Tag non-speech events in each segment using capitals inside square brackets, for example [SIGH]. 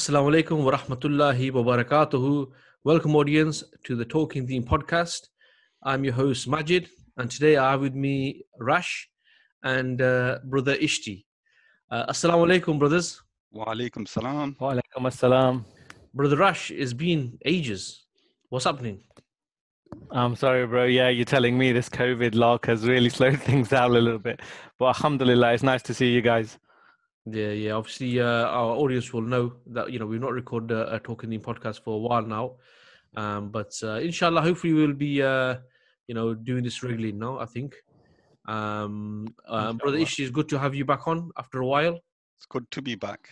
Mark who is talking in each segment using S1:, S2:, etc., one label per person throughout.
S1: Assalamu alaikum wa rahmatullahi wa barakatuhu. Welcome, audience, to the Talking Deen podcast. I'm your host, Majid, and today I have with me Rash and uh, brother Ishti. Uh, Assalamu alaikum, brothers.
S2: Wa alaikum salam.
S3: Wa alaikum assalam.
S1: Brother Rash, it's been ages. What's happening?
S3: I'm sorry, bro. Yeah, you're telling me this COVID lock has really [LAUGHS] slowed things down a little bit. But alhamdulillah, it's nice to see you guys.
S1: Yeah, yeah. Obviously, uh, our audience will know that you know we've not recorded a, a Talking Deen podcast for a while now, um, but uh, inshallah, hopefully, we'll be uh, you know doing this regularly now. I think. Um, um, brother Ishi, it's good to have you back on after a while.
S2: It's good to be back.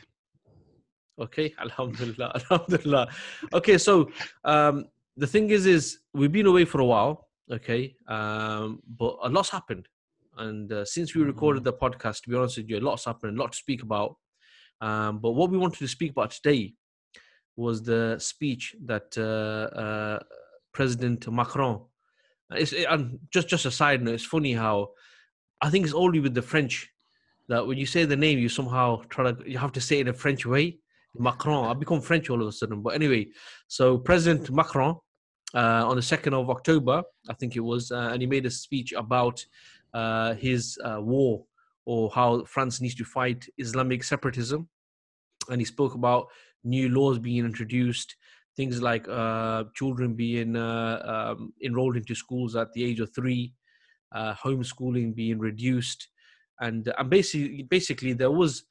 S1: Okay, [LAUGHS] alhamdulillah, alhamdulillah. Okay, so um, the thing is, is we've been away for a while. Okay, um, but a lot's happened, and uh, since we recorded the podcast, to be honest with you, a lot's happened, a lot to speak about. Um, but what we wanted to speak about today was the speech that uh, uh, President Macron. It's, it, and just just a side note, it's funny how I think it's only with the French that when you say the name, you somehow try to you have to say it in a French way. Macron, I become French all of a sudden. But anyway, so President Macron uh, on the second of October, I think it was, uh, and he made a speech about uh, his uh, war or how France needs to fight Islamic separatism, and he spoke about new laws being introduced, things like uh, children being uh, um, enrolled into schools at the age of three, homeschooling being reduced, and and basically basically there was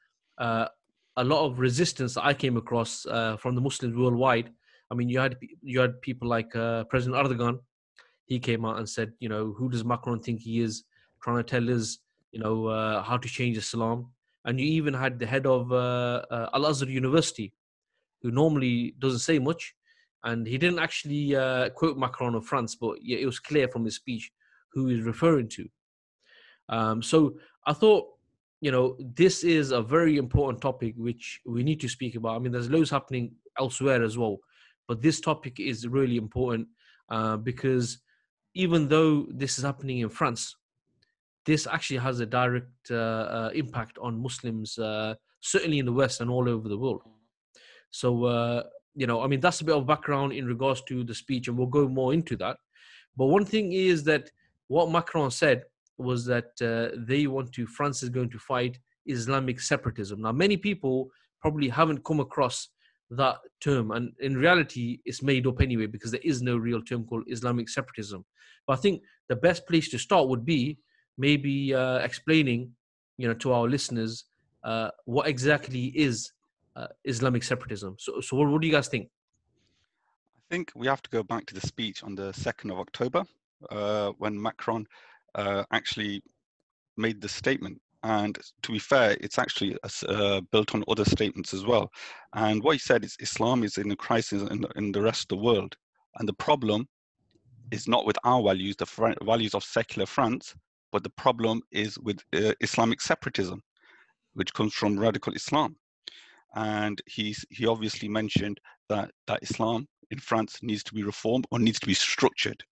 S1: a lot of resistance that I came across uh, from the Muslims worldwide. I mean, you had you had people like uh, President Erdogan. He came out and said, you know, who does Macron think he is, trying to tell us, you know, uh, how to change Islam. And you even had the head of uh, uh, Al Azhar University, who normally doesn't say much, and he didn't actually uh, quote Macron of France, but it was clear from his speech who he's referring to. Um, so I thought you know, this is a very important topic which we need to speak about. I mean, there's loads happening elsewhere as well, but this topic is really important uh, because even though this is happening in France, this actually has a direct uh, uh, impact on Muslims, uh, certainly in the West and all over the world. So, you know, I mean, that's a bit of background in regards to the speech, and we'll go more into that. But one thing is that what Macron said was that they want to France is going to fight Islamic separatism. Now, many people probably haven't come across that term, and in reality, it's made up anyway because there is no real term called Islamic separatism. But I think the best place to start would be maybe uh, explaining, you know, to our listeners uh, what exactly is uh, Islamic separatism. So, so what, what do you guys think?
S2: I think we have to go back to the speech on the 2nd of October uh, when Macron uh, actually made this statement. And to be fair, it's actually uh, built on other statements as well. And what he said is Islam is in a crisis in the, in the rest of the world. And the problem is not with our values, the values of secular France, but the problem is with uh, Islamic separatism, which comes from radical Islam. And he's, he obviously mentioned that, that Islam in France needs to be reformed or needs to be structured.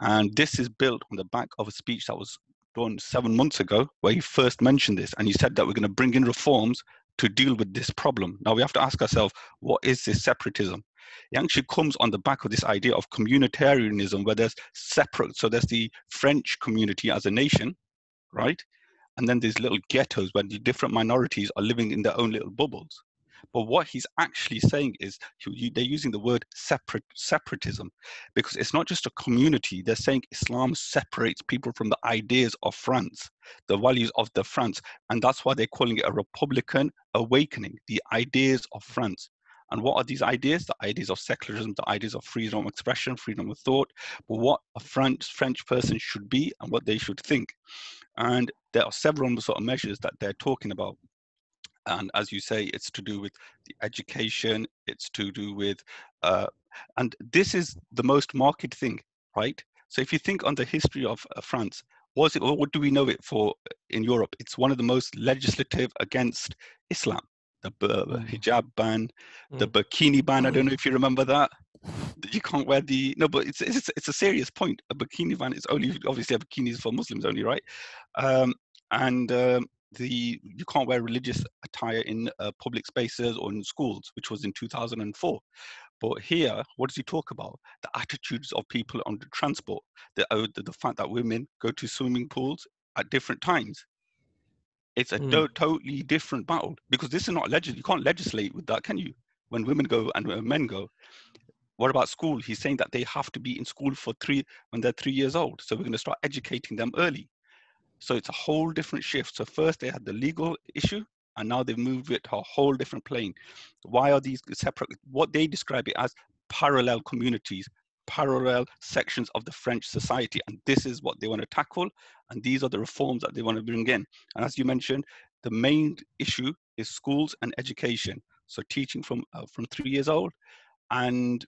S2: And this is built on the back of a speech that was done seven months ago, where he first mentioned this. And he said that we're going to bring in reforms to deal with this problem. Now we have to ask ourselves, what is this separatism? It actually comes on the back of this idea of communitarianism, where there's separate, so there's the French community as a nation, right? And then there's little ghettos where the different minorities are living in their own little bubbles. But what he's actually saying is they're using the word separate separatism because it's not just a community. They're saying Islam separates people from the ideas of France, the values of the France, and that's why they're calling it a Republican awakening. The ideas of France. And what are these ideas? The ideas of secularism, the ideas of freedom of expression, freedom of thought, but what a French French person should be and what they should think. And there are several sort of measures that they're talking about. And as you say it's to do with the education it's to do with uh, and this is the most marked thing right? So if you think on the history of uh, france was it or what do we know it for in europe? It's one of the most legislative against islam the mm. hijab ban mm. the bikini ban i don't know if you remember that you can't wear the no but it's it's, it's a serious point a bikini ban is only obviously a bikini is for muslims only right um, and um, the you can't wear religious attire in uh, public spaces or in schools, which was in 2004. But here, what does he talk about? The attitudes of people on the transport, the, uh, the, the fact that women go to swimming pools at different times. It's a
S4: Mm.
S2: do- totally different battle because this is not legis. You can't legislate with that, can you? When women go and when men go. What about school? He's saying that they have to be in school for three when they're three years old. So we're going to start educating them early. So it's a whole different shift. So first they had the legal issue, and now they've moved it to a whole different plane. Why are these separate? What they describe it as parallel communities, parallel sections of the French society, and this is what they want to tackle. And these are the reforms that they want to bring in. And as you mentioned, the main issue is schools and education. So teaching from uh, from three years old, and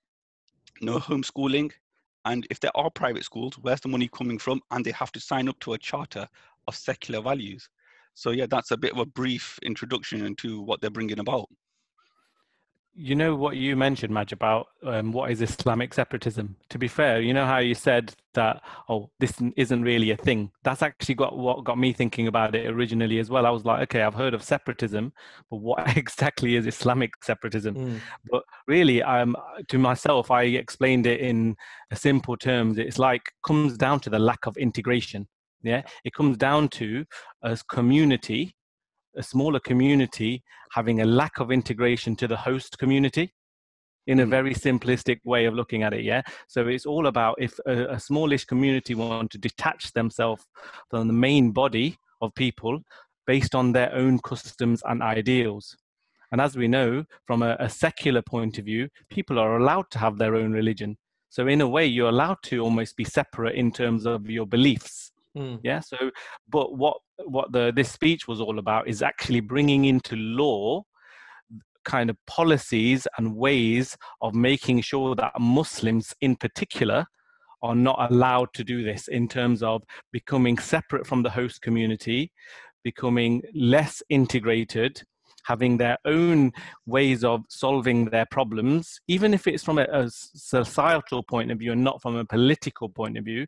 S2: no homeschooling. And if there are private schools, where's the money coming from? And they have to sign up to a charter of secular values. So yeah, that's a bit of a brief introduction into what they're bringing about.
S3: You know what you mentioned, Madge, about um, what is Islamic separatism. To be fair, you know how you said that, oh, this isn't really a thing. That's actually got what got me thinking about it originally as well. I was like, okay, I've heard of separatism, but what [LAUGHS] exactly is Islamic separatism?
S4: Mm.
S3: but really um to myself i explained it in simple terms it's like comes down to the lack of integration yeah it comes down to a s- community a smaller community having a lack of integration to the host community in a
S2: Mm.
S3: very simplistic way of looking at it yeah so it's all about if a, a smallish community want to detach themselves from the main body of people based on their own customs and ideals and as we know, from a, a secular point of view, people are allowed to have their own religion. So in a way, you're allowed to almost be separate in terms of your beliefs.
S4: Mm.
S3: Yeah. So, but what what the this speech was all about is actually bringing into law kind of policies and ways of making sure that Muslims, in particular, are not allowed to do this in terms of becoming separate from the host community, becoming less integrated, having their own ways of solving their problems, even if it's from a, a societal point of view and not from a political point of view.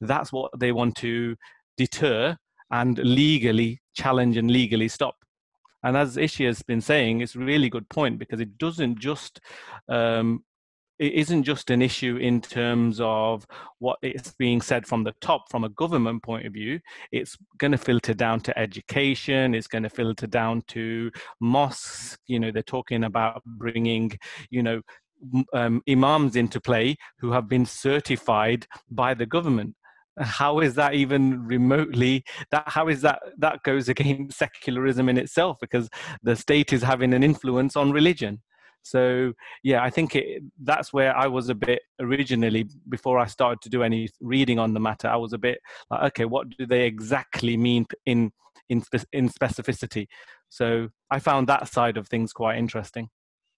S3: That's what they want to deter and legally challenge and legally stop. And as Ishi has been saying, it's a really good point because it doesn't just um, it isn't just an issue in terms of what is being said from the top from a government point of view. It's going to filter down to education it's going to filter down to mosques. You know they're talking about bringing you know um, imams into play who have been certified by the government. How is that even remotely that how is that that goes [LAUGHS] against secularism in itself because the state is having an influence on religion so yeah i think it, that's where i was a bit originally before i started to do any reading on the matter i was a bit like okay what do they exactly mean in in in specificity? So i found that side of things quite interesting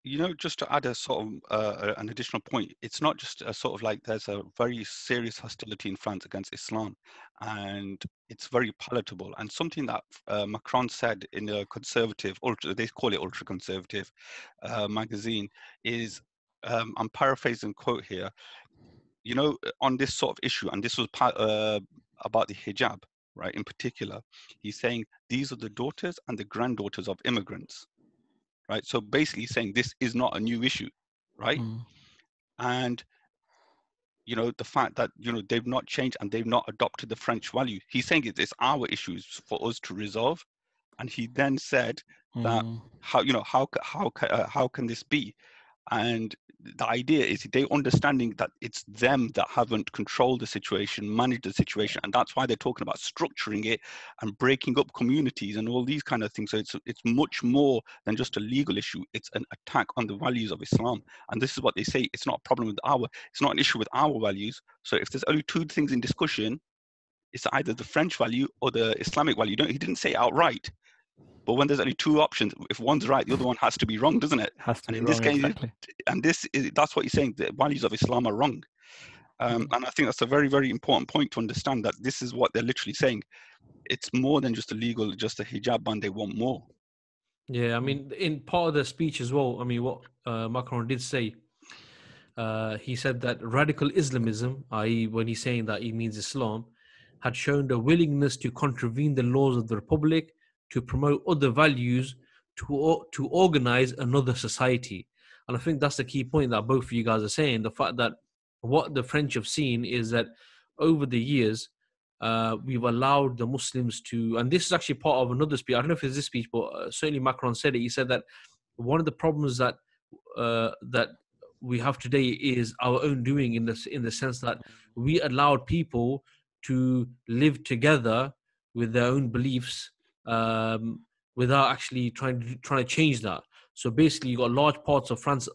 S2: you know, just to add a sort of uh, an additional point, it's not just a sort of like there's a very serious hostility in France against Islam, and it's very palatable. And something that uh, Macron said in a conservative, ultra, they call it ultra conservative uh, magazine, is um, I'm paraphrasing quote here. You know, on this sort of issue, and this was uh, about the hijab, right? In particular, he's saying these are the daughters and the granddaughters of immigrants right? So basically saying this is not a new issue, right?
S3: Mm.
S2: And you know the fact that you know they've not changed and they've not adopted the French value. He's saying it's our issues for us to resolve. And he then said that
S3: Mm.
S2: how you know how how uh, how can this be? And the idea is they understanding that it's them that haven't controlled the situation, managed the situation, and that's why they're talking about structuring it and breaking up communities and all these kind of things. So it's it's much more than just a legal issue. It's an attack on the values of Islam, and this is what they say. It's not a problem with our. It's not an issue with our values. So if there's only two things in discussion, it's either the French value or the Islamic value. Don't, he didn't say outright. But when there's only two options, if one's right, the other one has to be wrong, doesn't it?
S3: has to
S2: and
S3: be
S2: in this
S3: wrong,
S2: case,
S3: exactly.
S2: and this is that's what he's saying the values of islam are wrong um, and i think that's a very very important point to understand that this is what they're literally saying it's more than just a legal just a hijab ban they want more
S4: Yeah, I mean, in part of the speech as well, I mean, what uh, Macron did say, uh, he said that radical Islamism, i.e., when he's saying that he means Islam, had shown a willingness to contravene the laws of the Republic
S1: to promote other values to to organize another society. And I think that's the key point that both of you guys are saying. The fact that what the French have seen is that over the years, uh, we've allowed the Muslims to, and this is actually part of another speech. I don't know if it's this speech, but uh, certainly Macron said it. He said that one of the problems that uh, that we have today is our own doing in this in the sense that we allowed people to live together with their own beliefs um, without actually trying to trying to change that. So basically, you got large parts of France,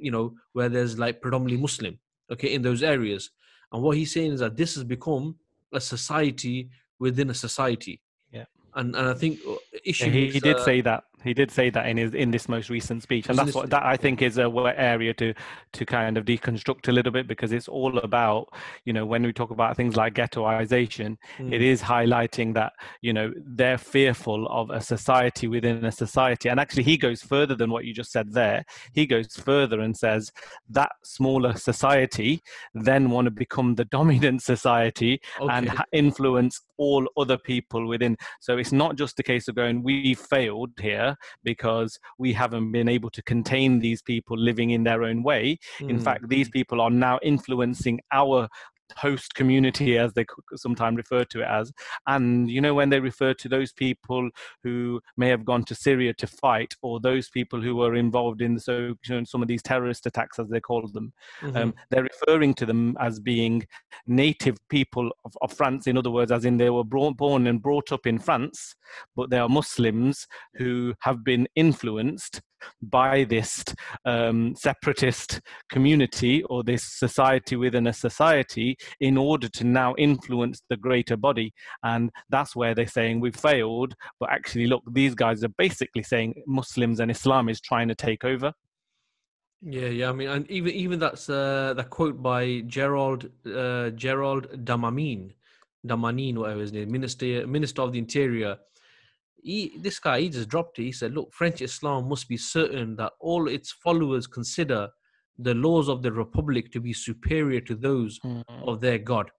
S1: you know, where there's like predominantly Muslim, okay, in those areas. And what he's saying is that this has become a society within a society.
S3: Yeah.
S1: And and I think issue
S3: yeah, he, he, did uh, say that he did say that in his in this most recent speech, and that's what that I think is a area to to kind of deconstruct a little bit because it's all about you know when we talk about things like ghettoization, mm. it is highlighting that you know they're fearful of a society within a society, and actually he goes further than what you just said there. He goes further and says that smaller society then want to become the [LAUGHS] dominant society okay. and influence all other people within. So it's not just a case of going we failed here because we haven't been able to contain these people living in their own way. Mm. In fact, these people are now influencing our host community as they sometimes refer to it as and you know when they refer to those people who may have gone to syria to fight or those people who were involved in so you know, some of these terrorist attacks as they call them mm-hmm. um, they're referring to them as being native people of, of, france in other words as in they were born and brought up in france but they are muslims who have been influenced by this um, separatist community or this society within a society in order to now influence the greater body. And that's where they're saying we've failed. But actually, look, these guys are basically saying Muslims and Islam is trying to take over.
S1: Yeah, yeah. I mean, and even even that's uh, that quote by Gerald uh, Gerald Damamin, Damanin, whatever his name, Minister Minister of the Interior he, this guy, he just dropped it. He said, look, French Islam must be certain that all its followers consider the laws of the republic to be superior to those mm. of their God,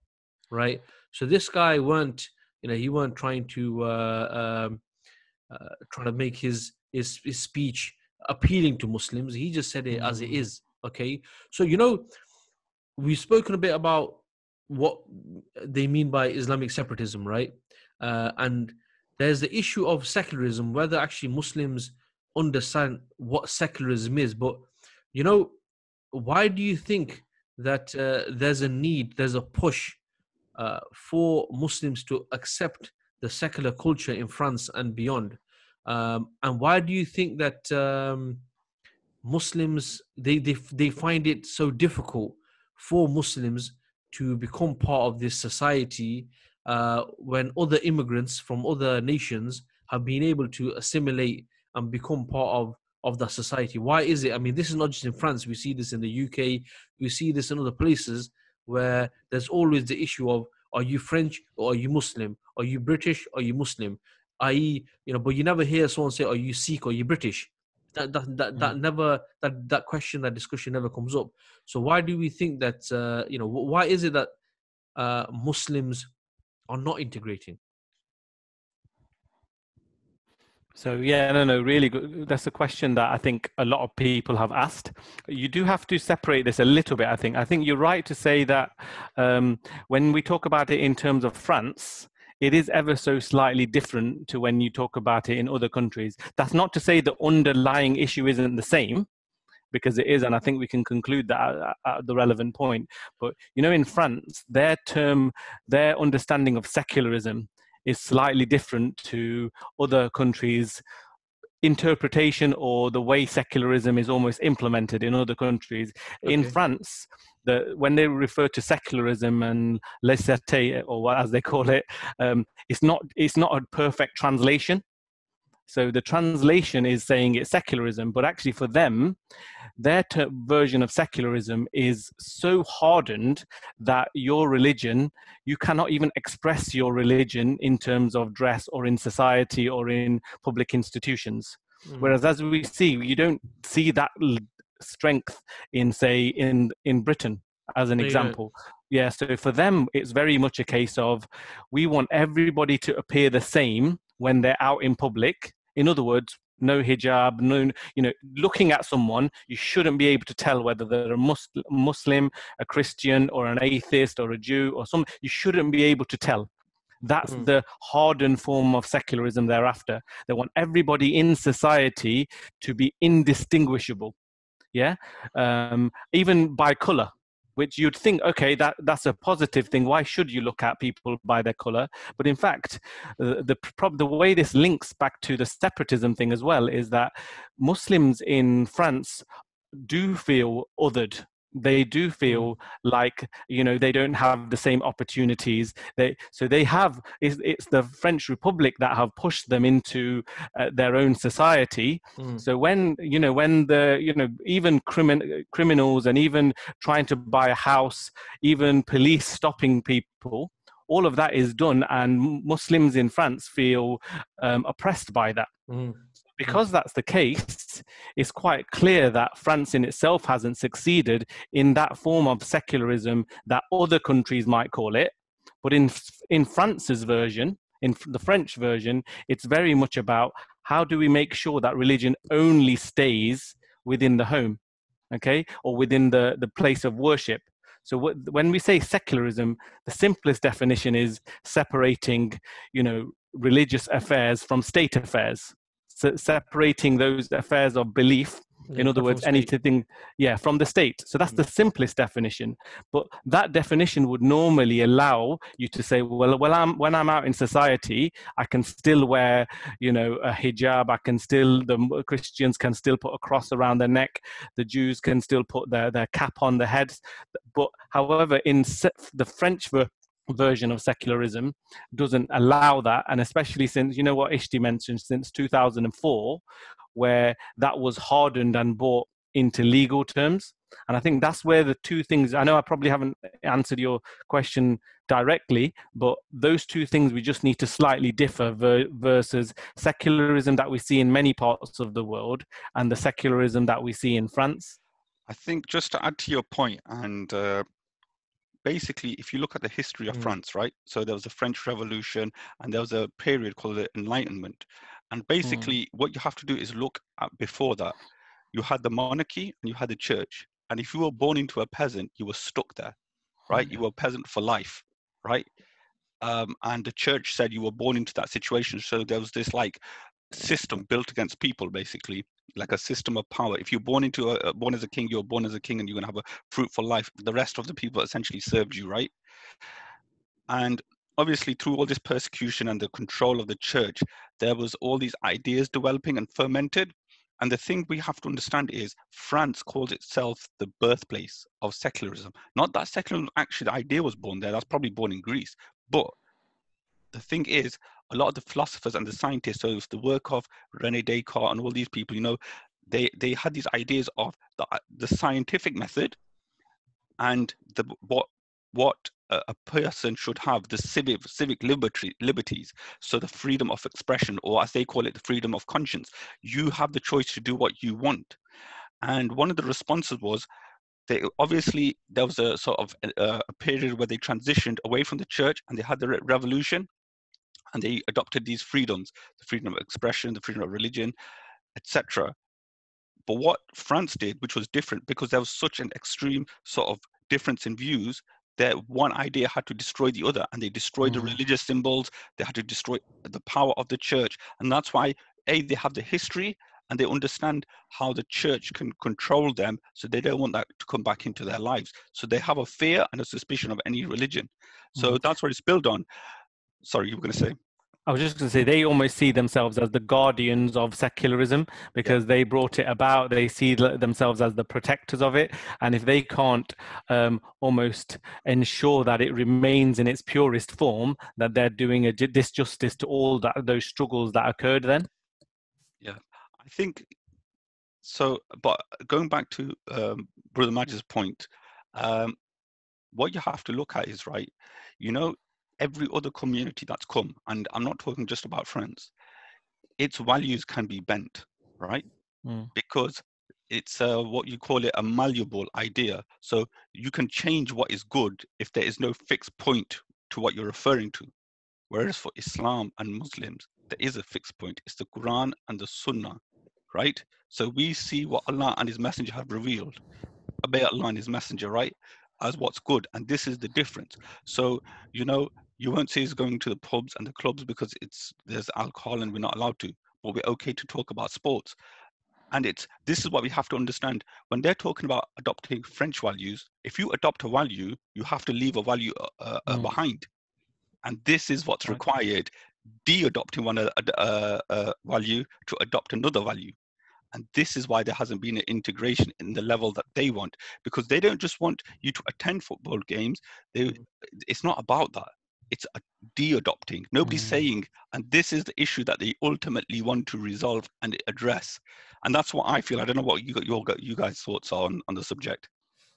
S1: right? So this guy weren't, you know, he weren't trying to uh, um, uh, trying to make his, his his speech appealing to Muslims. He just said it mm. as it hmm. Okay, so you know, we've spoken a bit about what they mean by Islamic separatism, right? Uh, and there's the issue of secularism, whether actually Muslims understand what secularism is. But, you know, why do you think that uh, there's a need, there's a push uh, for Muslims to accept the secular culture in France and beyond? Um, and why do you think that um, Muslims they, they they find it so difficult for Muslims to become part of this society uh, when other immigrants from other nations have been able to assimilate and become part of of that society. Why is it? I mean, this is not just in France. We see this in the UK. We see this in other places where there's always the issue of are you French or are you Muslim? Are you British or are you Muslim? I.e., you know, but you never hear someone say, "Are you Sikh or are you British?" That that that, that mm. never that that question that discussion never comes up. So why do we think that uh, you know why is it that uh, Muslims are not integrating?
S3: So yeah, no, no, really good. That's a question that I think a lot of people have asked. You do have to separate this a little bit. I think. I think you're right to say that um, when we talk about it in terms of France, it is ever so slightly different to when you talk about it in other countries. That's not to say the underlying issue isn't the same because it is, and I think we can conclude that at, at the relevant point. But you know, in France, their term, their understanding of secularism is slightly different to other countries interpretation or the way secularism is almost implemented in other countries. Okay. In France, the, when they refer to secularism and laïcité, or as they call it, um, it's not it's not a perfect translation. So the translation is saying it's secularism, but actually for them, their ter- version of secularism is so hardened that your religion, you cannot even express your religion in terms of dress or in society or in public institutions. Mm. Whereas as we see, you don't see that strength in, say, in, in Britain as an example. Yeah, so for them, it's very much a case of we want everybody to appear the same when they're out in public. In other words, no hijab, no, you know, looking at someone, you shouldn't be able to tell whether they're a Muslim, a Christian, or an atheist, or a Jew, or some. You shouldn't be able to tell. That's mm. the hardened form of secularism thereafter. They want everybody in society to be indistinguishable. Yeah, um, even by color which you'd think, okay, that, that's a positive thing. Why should you look at people by their color? But in fact, uh, the, the way this links back to the separatism thing as well is that Muslims in France do feel othered they do feel mm. like you know they don't have the same opportunities they so they have it's, it's the french republic that have pushed them into uh, their own society mm. so when you know when the you know even crimin- criminals and even trying to buy a house even police stopping people all of that is done and muslims in france feel um, oppressed by that mm Mm. because that's the case, it's quite clear that France in itself hasn't succeeded in that form of secularism that other countries might call it. But in, in France's version, in the French version, it's very much about how do we make sure that religion only stays within the home, okay, or within the, the place of worship. So when we say secularism, the simplest definition is separating, you know, religious affairs from state affairs separating those affairs of belief in other words anything yeah from the state. So that's the mm. simplest definition. But that definition would normally allow you to say well well I'm, when i'm out in society i can still wear you know a hijab. I can still the christians can still put a cross around their neck. The jews can still put their, their cap on their heads. But however in the french version of secularism doesn't allow that. And especially since you know what ishti mentioned since 2004 where that was hardened and brought into legal terms. And i think that's where the two things i know i probably haven't answered your question directly but those two things we just need to slightly differ ver- versus secularism that we see in many parts of the world and the secularism that we see in france.
S2: I think just to add to your point and uh, basically, if you look at the history of mm. France, right? So there was the French Revolution, and there was a period called the Enlightenment. And mm. basically, mm. what you have to do is look at before that. You had the monarchy and you had the church. And if you were born into a peasant, you were stuck there, right? You were a peasant for life, right? Um, and the church said you were born into that situation. So there was this like system built against people, basically like a system of power. If you're born into a born as a king, you're born as a king, and you're gonna have a fruitful life. The rest of the people essentially served you, right? And obviously, through all this persecution and the control of the church, there was all these ideas developing and fermented. And the thing we have to understand is France calls itself the birthplace of secularism. Not that secularism actually the idea was born there, that's probably born in Greece. But the thing is, a lot of the philosophers and the scientists, so the work of Rene Descartes and all these people, you know, they, they had these ideas of the, the scientific method and the what what a person should have the civic civic liberty liberties. So the freedom of expression or as they call it the freedom of conscience. You have the choice to do what you want. And one of the responses was they obviously there was a sort of a, a period where they transitioned away from the church and they had the revolution and they adopted these freedoms the freedom of expression the freedom of religion etc but what france did which was different because there was such an extreme sort of difference in views that one idea had to destroy the other and they destroyed mm. the religious symbols they had to destroy the power of the church and that's why a they have the history and they understand how the church can control them so they don't want that to come back into their lives so they have a fear and a suspicion of any religion so mm. that's what it's built on sorry, you were going to say.
S3: I was just going to say they almost see themselves as the guardians of secularism because they brought it about. They see themselves as the protectors of it, and if they can't um, almost ensure that it remains in its purest form, that they're doing a disjustice to all that those struggles that occurred then.
S2: Yeah, I think so. But going back to um, Brother Majid's point, um, what you have to look at is right. You know, every other community that's come, and I'm not talking just about France, its values can be bent, right? Mm. Because it's uh, what you call it a malleable idea. So you can change what is good if there is no fixed point to what you're referring to. Whereas for Islam and Muslims, there is a fixed point. It's the Quran and the Sunnah, right? So we see what Allah and His Messenger have revealed. Obey Allah and His Messenger, right? As what's good, and this is the difference. So you know, you won't see us going to the pubs and the clubs because it's there's alcohol and we're not allowed to, but we're okay to talk about sports. And it's this is what we have to understand when they're talking about adopting French values. If you adopt a value, you have to leave a value uh, uh,
S3: Mm.
S2: behind, and this is what's required. De-adopting one uh, uh, uh, value to adopt another value, and this is why there hasn't been an integration in the level that they want because they don't just want you to attend football games. They,
S3: Mm.
S2: it's not about that. It's a de-adopting. Nobody's
S3: Mm.
S2: saying, and this is the issue that they ultimately want to resolve and address and that's what I feel. I don't know what you got your you guys' thoughts are on on the subject.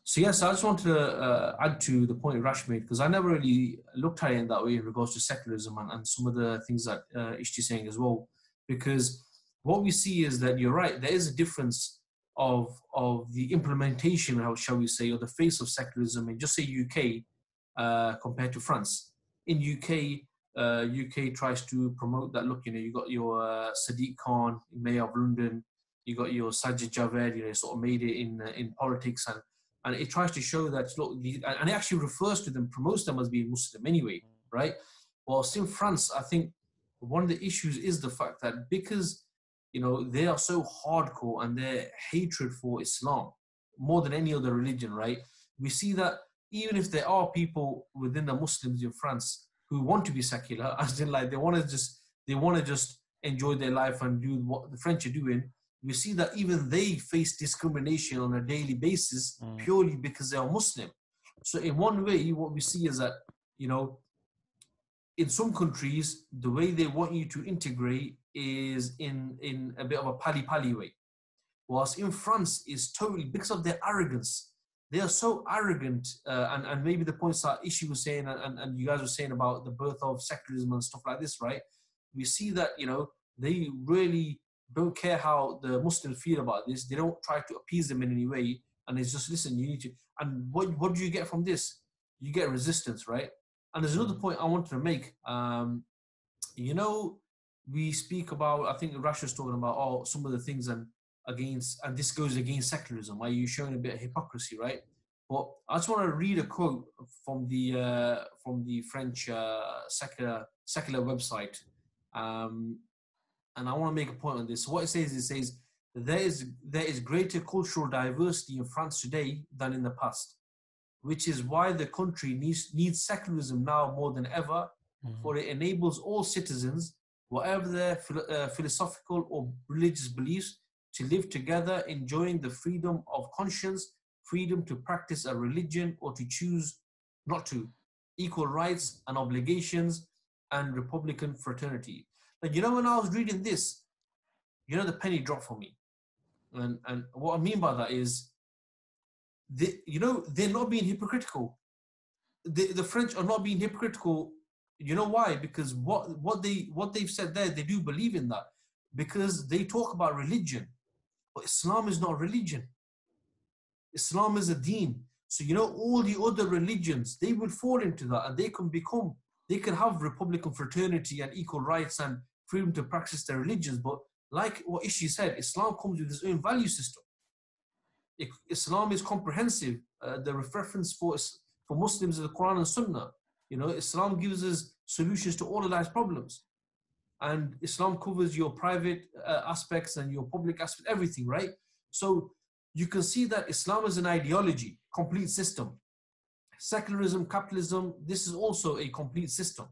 S1: So yes, I just wanted to uh, add to the point Rash made because I never really looked at it in that way in regards to secularism and, and some of the things that uh, Ishti's saying as well. Because what we see is that you're right, there is a difference of of the implementation, how shall we say, or the face of secularism in just say UK uh, compared to France. In UK, uh, UK tries to promote that. Look, you know, you got your uh, Sadiq Khan, Mayor of London. You got your Sajid Javid. You know, sort of made it in uh, in politics and and it tries to show that look, and it actually refers to them, promotes them as being Muslim anyway, right? Whilst in France, I think one of the issues is the fact that because you know they are so hardcore and their hatred for Islam more than any other religion, right? We see that even if there are people within the Muslims in France who want to be secular, [LAUGHS] as in like they want to just they want to just enjoy their life and do what the French are doing, we see that even they face discrimination on a daily basis
S3: Mm.
S1: purely because they are Muslim. So in one way, what we see is that you know, in some countries, the way they want you to integrate is in in a bit of a pali pali way, whilst in France is totally because of their arrogance. They are so arrogant, uh, and and maybe the points that Ishi was saying, and, and, you guys were saying about the birth of secularism and stuff like this, right? We see that you know they really don't care how the Muslims feel about this. They don't try to appease them in any way, and it's just listen. You need to. And what what do you get from this? You get resistance, right? And there's another point I wanted to make. Um, you know, we speak about. I think Rash's talking about oh some of the things and against, and this goes against secularism. Are you're showing a bit of hypocrisy, right? But I just want to read a quote from the uh, from the French uh, secular secular website. Um, and I want to make a point on this. So what it says, it says there is there is greater cultural diversity in France today than in the past, which is why the country needs needs secularism now more than ever,
S3: Mhm.
S1: for it enables all citizens, whatever their uh, philosophical or religious beliefs, to live together, enjoying the freedom of conscience, freedom to practice a religion or to choose not to, equal rights and obligations, and republican fraternity. Like, you know, when I was reading this, you know, the penny dropped for me. And, and what I mean by that is, they, you know, they're not being hypocritical. The, the French are not being hypocritical. You know why? Because what, what, they, what they've said there, they do believe in that. Because they talk about religion. But Islam is not religion. Islam is a deen. So, you know, all the other religions, they will fall into that and they can become, they can have Republican fraternity and equal rights and freedom to practice their religions. But like what Ishi said, Islam comes with its own value system. Islam is comprehensive. Uh, the reference for, for Muslims is the Quran and Sunnah. You know, Islam gives us solutions to all of life's problems. And Islam covers your private uh, aspects and your public aspects, everything, right? So you can see that Islam is an ideology, complete system. Secularism, capitalism, this is also a complete system.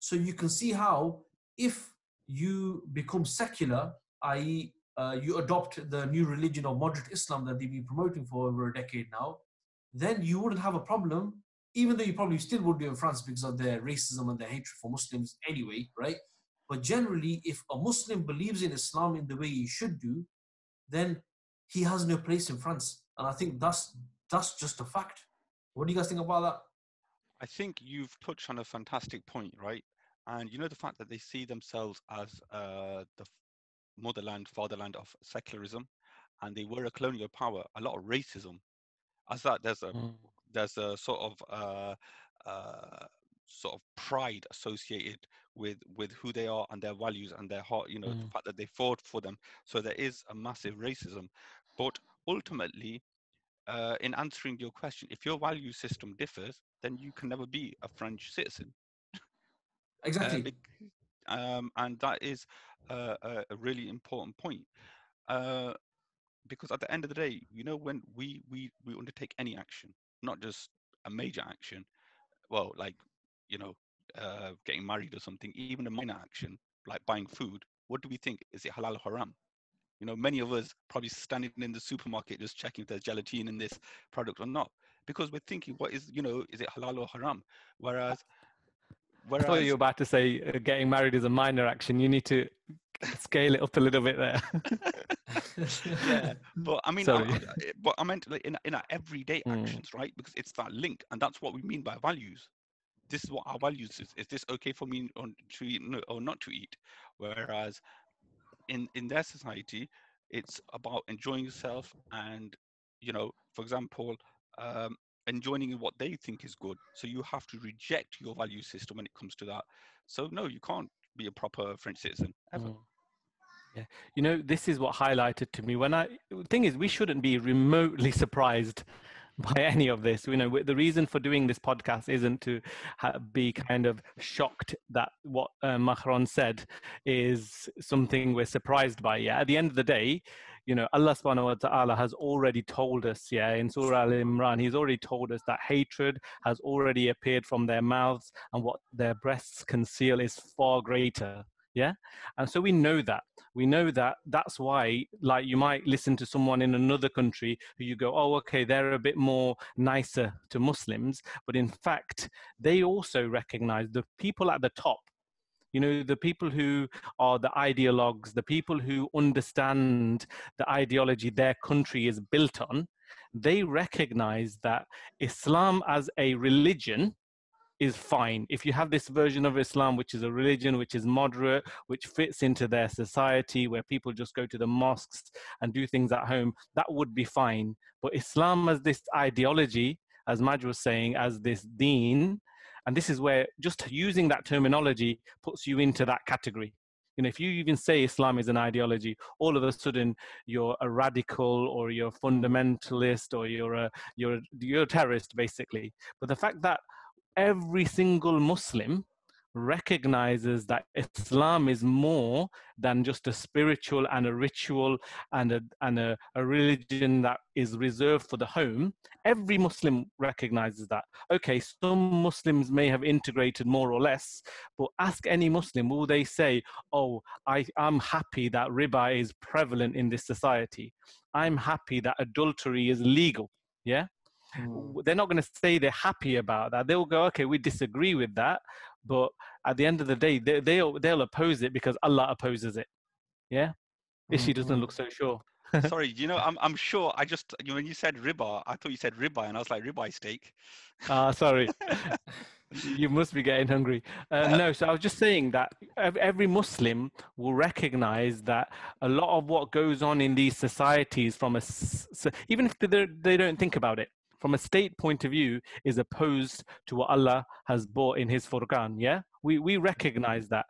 S1: So you can see how if you become secular, i.e., uh, you adopt the new religion of moderate Islam that they've been promoting for over a decade now, then you wouldn't have a problem, even though you probably still would do in France because of their racism and their hatred for Muslims anyway, right? But generally, if a Muslim believes in Islam in the way he should do, then he has no place in France. And I think that's that's just a fact. What do you guys think about that?
S2: I think you've touched on a fantastic point, right? And you know the fact that they see themselves as uh, the motherland, fatherland of secularism, and they were a colonial power. A lot of racism, as that there's a
S3: Mm.
S2: there's a sort of uh, uh, sort of pride associated with with who they are and their values and their heart you know the
S3: Mm.
S2: fact that they fought for them so there is a massive racism but ultimately uh, in answering your question if your value system differs then you can never be a french citizen uh,
S1: Exactly.
S2: bec- um, and that is uh, a, a really important point uh, because at the end of the day you know when we we we undertake any action not just a major action well like you know uh, getting married or something even a minor action like buying food what do we think is it halal or haram you know many of us probably standing in the supermarket just checking if there's gelatin in this product or not because we're thinking what is you know is it halal or haram whereas
S3: I thought
S2: whereas
S3: you were about to say uh, getting married is a minor action. You need to scale it up a little bit there. [LAUGHS]
S2: yeah but i mean I, I- but i meant like in, in our everyday
S3: Mm.
S2: actions right because it's that link and that's what we mean by values this is what our values is is this okay for me on to eat or not to eat whereas in in their society it's about enjoying yourself and you know for example um enjoying what they think is good so you have to reject your value system when it comes to that so no you can't be a proper french citizen ever
S3: Mm. Yeah, you know, this is what highlighted to me when I. Thing is, we shouldn't be remotely [LAUGHS] surprised by [LAUGHS] any of this. You know, the reason for doing this podcast isn't to ha- be kind of shocked that what uh, said is something we're surprised by. Yeah, at the end of the day, you know, Allah subhanahu wa ta'ala has already told us, yeah, in Surah Al Imran, He's already told us that hatred has already appeared from their mouths and what their breasts conceal is far greater. Yeah. And so we know that. We know that that's why, like, you might listen to someone in another country who you go, oh, okay, they're a bit more nicer to Muslims. But in fact, they also recognize the people at the top you know the people who are the ideologues the people who understand the ideology their country is built on they recognize that islam as a religion is fine. If you have this version of islam which is a religion which is moderate which fits into their society where people just go to the mosques and do things at home that would be fine. But islam as this ideology as maj was saying as this deen. And this is where just using that terminology puts you into that category. You know if you even say islam is an ideology all of a sudden you're a radical or you're a fundamentalist or you're a you're you're a terrorist basically. But the fact that every single muslim recognizes that islam is more than just a spiritual and a ritual and a and a, a religion that is reserved for the home. Every muslim recognizes that. Okay some muslims may have integrated more or less but ask any muslim will they say oh I, i'm happy that riba is prevalent in this society. I'm happy that adultery is legal. Yeah
S1: Mm.
S3: they're not going to say they're happy about that they'll go okay we disagree with that but at the end of the day they, they'll they'll oppose it because allah opposes it yeah Ishi doesn't look so sure
S2: Sorry, you know, [LAUGHS] I'm I'm sure. I just when you said ribba, I thought you said ribeye, and I was like ribeye steak.
S3: Ah, sorry. [LAUGHS] [LAUGHS] you must be getting hungry. Uh, no, so I was just saying that every Muslim will recognize that a lot of what goes on in these societies, from a even if they they don't think about it, from a state point of view, is opposed to what Allah has brought in His Furqan. Yeah, we we recognize that,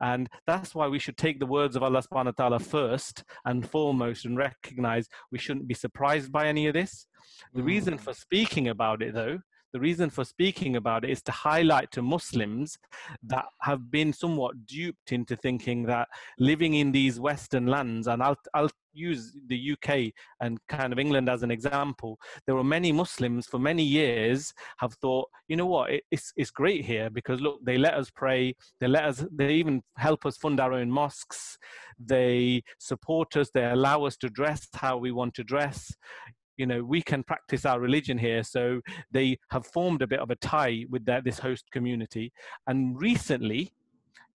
S3: and that's why we should take the words of Allah Subhanahu wa Taala first and foremost, and recognize we shouldn't be surprised by any of this. The reason mm. for speaking about it, though, the reason for speaking about it is to highlight to Muslims that have been somewhat duped into thinking that living in these Western lands, and I'll, I'll use the UK and kind of England as an example, there were many Muslims for many years have thought, you know what, it's, it's great here because look, they let us pray, they let us, they even help us fund our own mosques, they support us, they allow us to dress how we want to dress you know we can practice our religion here so they have formed a bit of a tie with their, this host community. And recently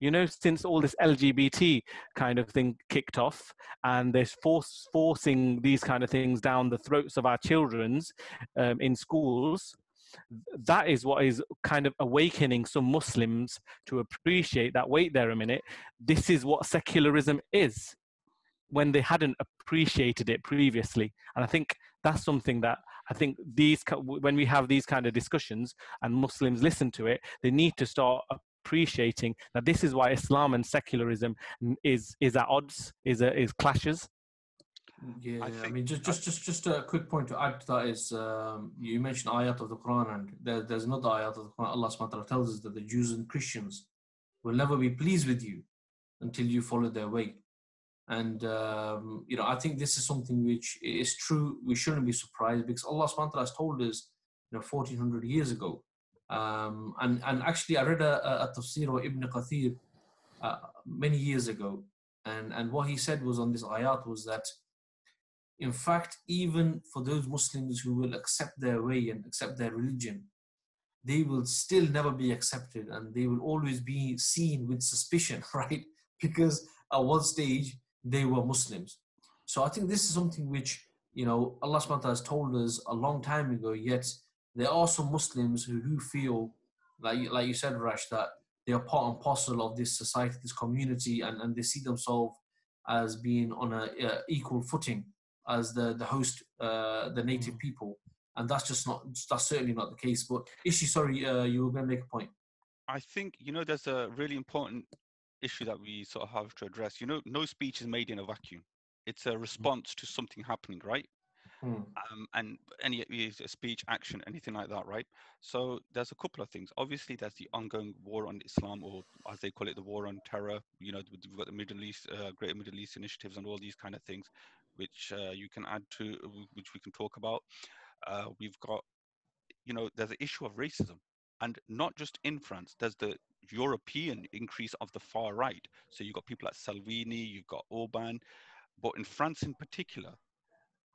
S3: you know since all this lgbt kind of thing kicked off and they're force, forcing these kind of things down the throats of our children's um, in schools that is what is kind of awakening some muslims to appreciate that wait there a minute this is what secularism is when they hadn't appreciated it previously. And i think that's something that i think these when we have these kind of discussions and muslims listen to it they need to start appreciating that this is why Islam and secularism is is at odds, is a, is clashes.
S1: Yeah,
S2: I
S1: I, mean, just just just just a quick point to add to that is um, you mentioned ayat of the Quran, and there, there's another ayat of the Quran. Allah subhanahu tells us that the Jews and Christians will never be pleased with you until you follow their way. And um, you know, I think this is something which is true. We shouldn't be surprised because Allah subhanahu wa ta'ala has told us, you know, 1400 years ago. Um, and and actually, I read a, a, a tafsir of Ibn Kathir uh, many years ago, and and what he said was on this ayat was that in fact, even for those Muslims who will accept their way and accept their religion, they will still never be accepted and they will always be seen with suspicion, [LAUGHS] right? Because at one stage they were Muslims. So I think this is something which, you know, Allah subhanahu wa ta'ala has told us a long time ago, yet there are some Muslims who do feel, like, you- like you said, Rash, that they are part and parcel of this society, this community, and, and they see themselves as being on a uh, equal footing as the the host, uh, the native people, and that's just not that's certainly not the case. But Ishi, sorry, uh, you were going to make a point.
S2: I think you know there's a really important issue that we sort of have to address. You know, no speech is made in a vacuum. It's a response to something happening, right?
S1: Hmm.
S2: Um, and any a speech, action, anything like that, right? So there's a couple of things. Obviously, there's the ongoing war on Islam, or as they call it, the war on terror. You know, we've got the Middle East, uh, Greater Middle East initiatives, and all these kind of things, which uh, you can add to, which we can talk about. Uh, we've got, you know, there's an issue of racism, and not just in France. There's the European increase of the far right. So you've got people like Salvini, you've got Orban, but in France in particular,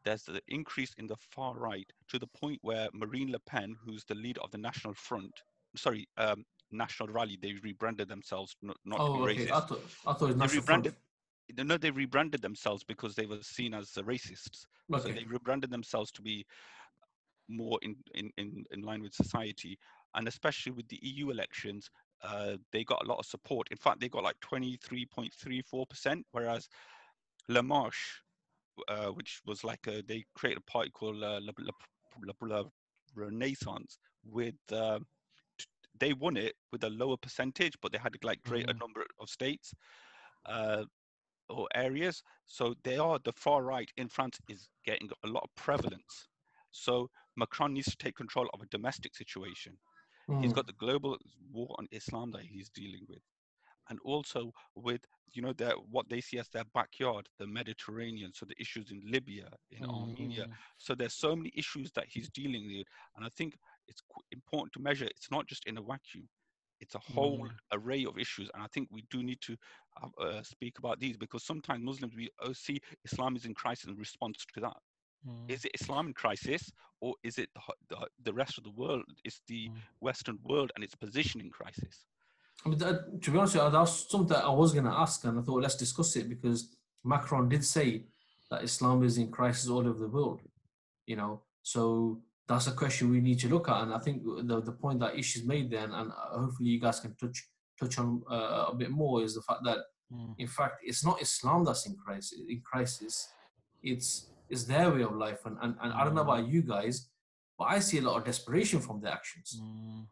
S2: there's the increase in the far right to the point where Marine Le Pen, who's the leader of the National Front, sorry, um, National Rally, they rebranded themselves not, not
S1: Oh, okay.
S2: racist.
S1: I thought I thought it was
S2: They
S1: National Front.
S2: No, they rebranded themselves because they were seen as racists. So they rebranded themselves to be more in, in, in, in line with society. And especially with the EU elections, uh, they got a lot of support. In fact, they got like 23.34%, whereas La Marche, uh, which was like a, they created a party called uh, La, La, La, Renaissance with, uh, they won it with a lower percentage, but they had like greater
S1: Mhm.
S2: number of states. Uh, or areas. So they are the far right in France is getting a lot of prevalence. So Macron needs to take control of a domestic situation. He's
S1: Hmm.
S2: got the global war on Islam that he's dealing with, and also with you know their what they see as their backyard, the Mediterranean. So the issues in Libya, in Armenia. So there's so many issues that he's dealing with, and I think it's qu- important to measure. It's not just in a vacuum. It's a whole
S1: Mm.
S2: array of issues, and I think we do need to uh, speak about these because sometimes Muslims we uh, see Islam is in crisis in response to that.
S3: Mm.
S2: Is it Islam in crisis, or is it the, the, the rest of the world? Is the
S3: Mm.
S2: Western world and its position in crisis?
S1: I mean, that, to be honest, with you, that was something that I was going to ask, and I thought let's discuss it because Macron did say that Islam is in crisis all over the world. You know, so that's a question we need to look at, and I think the the point that Ish has made then, and uh, hopefully you guys can touch touch on uh, a bit more, is the fact that
S3: Mm.
S1: in fact it's not Islam that's in crisis. In crisis, it's it's their way of life, and and, and I don't know about you guys, but I see a lot of desperation from their actions.
S3: Mm.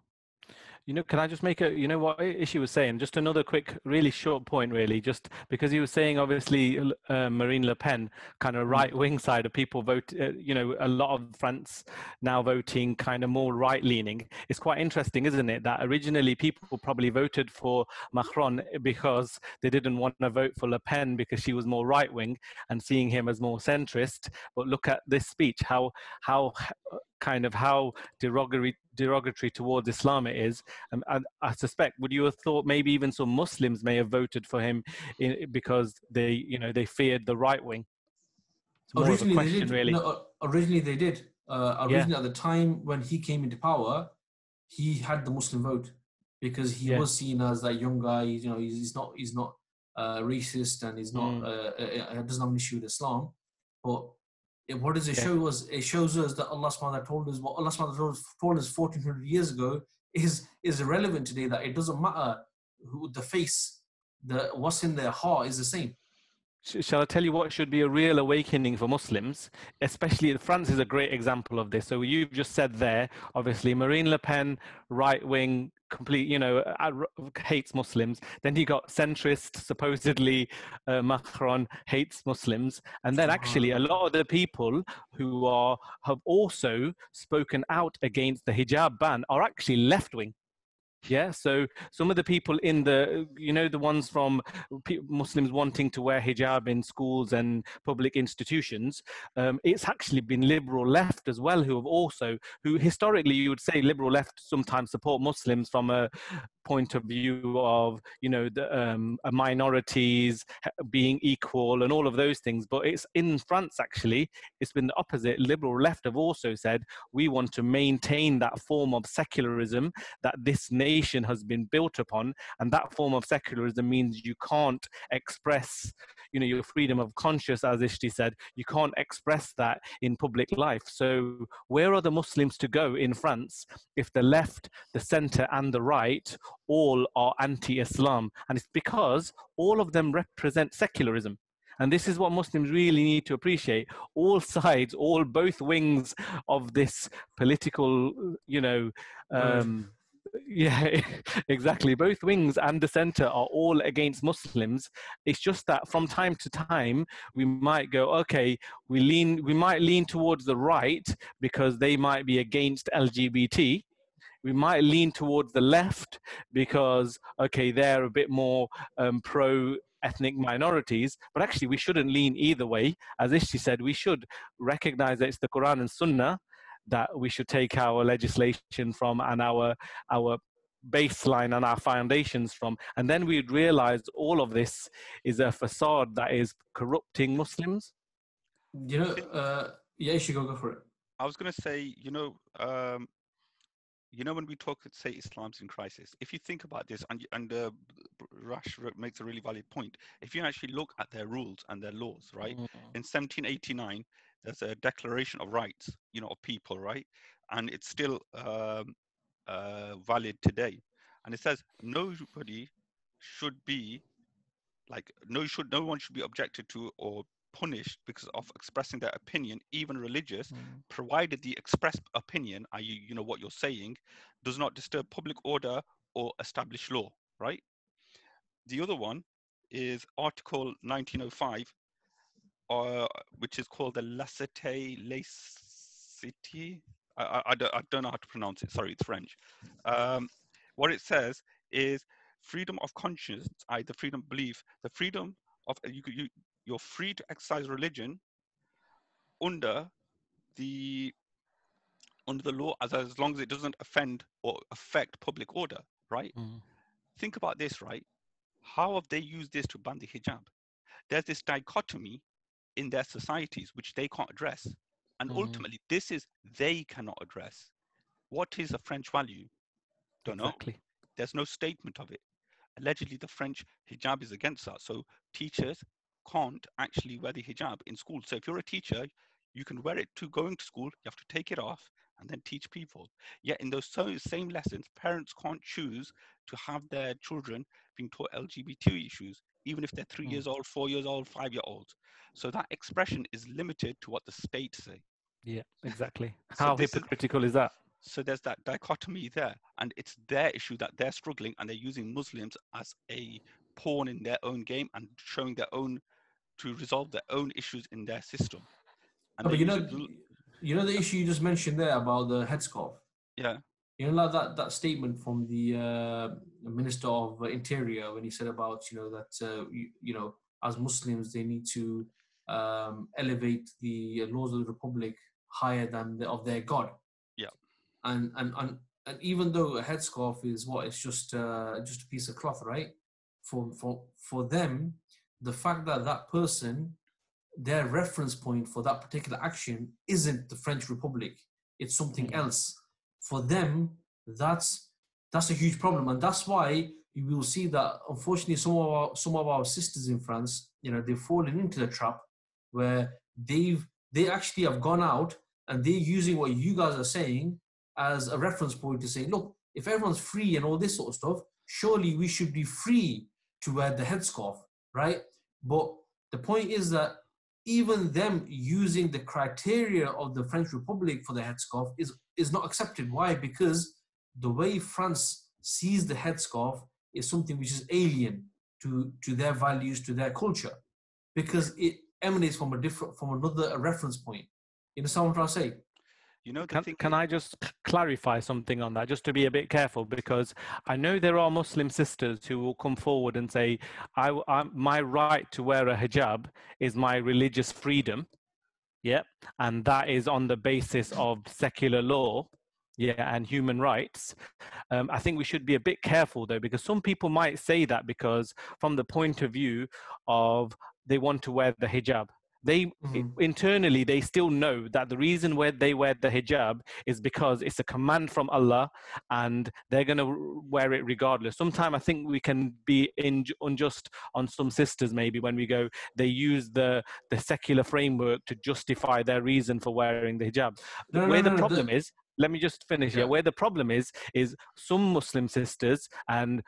S3: You know, can I just make a, you know what Ishi was saying? Just another quick, really short point, really, just because he was saying, obviously, uh, Marine Le Pen, kind of right wing side of people vote, uh, you know, a lot of France now voting kind of more right leaning. It's quite interesting, isn't it? That originally people probably voted for Macron because they didn't want to vote for Le Pen because she was more right wing and seeing him as more centrist. But look at this speech, how, how, uh, kind of how derogatory derogatory towards Islam it is. Um, and I suspect, would you have thought maybe even some Muslims may have voted for him in, because they, you know, they feared the right wing? It's more of a
S1: originally they did.
S3: really.
S1: No, originally they did. Uh,
S3: Yeah.
S1: originally, at the time when he came into power, he had the Muslim vote because he
S3: Yeah.
S1: was seen as that young guy. You know, he's, he's not he's not uh, racist and he's not
S3: Mm.
S1: uh, uh, uh, doesn't have an issue with Islam. But what does it
S3: Yeah.
S1: show us? It shows us that Allah Subhanahu told us what Allah Subhanahu told us- told us 1400 years ago is is irrelevant today. That it doesn't matter who the face, the what's in their heart is the same.
S3: Sh- Shall I tell you what should be a real awakening for Muslims? Especially France is a great example of this. So you've just said there, obviously, Marine Le Pen, right wing, complete, you know, uh, hates Muslims. Then you got centrist, supposedly uh, Macron hates Muslims, and then actually a lot of the people who are have also spoken out against the hijab ban are actually left wing yeah so some of the people in the you know the ones from muslims wanting to wear hijab in schools and public institutions um, it's actually been liberal left as well who have also who historically you would say liberal left sometimes support muslims from a point of view of you know the um, minorities being equal and all of those things but it's in france actually it's been the opposite. Liberal left have also said we want to maintain that form of secularism that this nation has been built upon and that form of secularism means you can't express you know your freedom of conscience as ishti said you can't express that in public life so where are the muslims to go in france if the left the center and the right all are anti-Islam, and it's because all of them represent secularism. And this is what Muslims really need to appreciate. All sides, all both wings of this political, you know, um, yeah, [LAUGHS] exactly. Both wings and the center are all against Muslims. It's just that from time to time we might go, okay, we lean, we might lean towards the right because they might be against LGBT, we might lean towards the left because okay they're a bit more um, pro ethnic minorities but actually we shouldn't lean either way as ishti said we should recognize that it's the quran and sunnah that we should take our legislation from and our our baseline and our foundations from. And then we'd realize all of this is a facade that is corrupting muslims.
S1: You know uh yeah you should go, go for it.
S2: I was going to say you know um you know when we talk say islam's in crisis if you think about this and and uh, rash makes a really valid point if you actually look at their rules and their laws right? Mm-hmm. in 1789 there's a declaration of rights you know of people right and it's still um, uh, valid today and it says nobody should be like no should no one should be objected to or punished because of expressing their opinion, even religious, mm. provided the expressed opinion, i.e., you know what you're saying, does not disturb public order or establish law. Right. The other one is Article 1905, uh, which is called the Laïcité Laïcité. I, I, I, don't, I don't know how to pronounce it. Sorry, it's French. Um, what it says is freedom of conscience, I the freedom of belief, the freedom of you, you you're free to exercise religion under the under the law as, as long as it doesn't offend or affect public order, right? Mm. Think about this, right? How have they used this to ban the hijab? There's this dichotomy in their societies which they can't address. And mm. ultimately, this is they cannot address. What is a French value? Don't exactly. know. There's no statement of it. Allegedly, the French hijab is against that. So teachers can't actually wear the hijab in school. So if you're a teacher, you can wear it to going to school, you have to take it off and then teach people. Yet in those same lessons, parents can't choose to have their children being taught LGBT issues, even if they're three mm. years old, four years old, five year olds. So that expression is limited to what the state say.
S3: Yeah, exactly. so How hypocritical is, is that?
S2: So there's that dichotomy there, and it's their issue that they're struggling, and they're using Muslims as a pawn in their own game and showing their own to resolve their own issues in their system.
S1: And but you know. You know the issue you just mentioned there about the headscarf.
S2: Yeah.
S1: You know, like that that statement from the uh, Minister of Interior when he said about you know that uh, you, you know as Muslims they need to um, elevate the laws of the republic higher than the, of their God.
S2: Yeah.
S1: And and and and even though a headscarf is what it's just uh, just a piece of cloth, right? For for for them, the fact that that person, their reference point for that particular action isn't the French Republic, it's something mm. else. For them, that's that's a huge problem, and that's why you will see that unfortunately some of our some of our sisters in France, you know, they've fallen into the trap where they've they actually have gone out and they're using what you guys are saying as a reference point to say, look, if everyone's free and all this sort of stuff, surely we should be free to wear the headscarf right? But The point is that even them using the criteria of the French Republic for the headscarf is, is not accepted. Why? Because the way France sees the headscarf is something which is alien to, to their values, to their culture, because it emanates from a different, from another reference point. You understand what I'm trying to say?
S2: You know,
S3: Can, can I just clarify something on that, just to be a bit careful? Because I know there are Muslim sisters who will come forward and say, I, I, my right to wear a hijab is my religious freedom. Yeah. And that is on the basis of secular law. Yeah. And human rights. Um, I think we should be a bit careful, though, because some people might say that because, from the point of view of they want to wear the hijab they
S1: Mhm.
S3: internally they still know that the reason where they wear the hijab is because it's a command from allah and they're going to wear it regardless sometimes i think we can be in, unjust on some sisters maybe when we go they use the the secular framework to justify their reason for wearing the hijab
S1: No, no,
S3: where
S1: no,
S3: the problem
S1: the-
S3: is let me just finish
S1: Yeah.
S3: here where the problem is is some muslim sisters and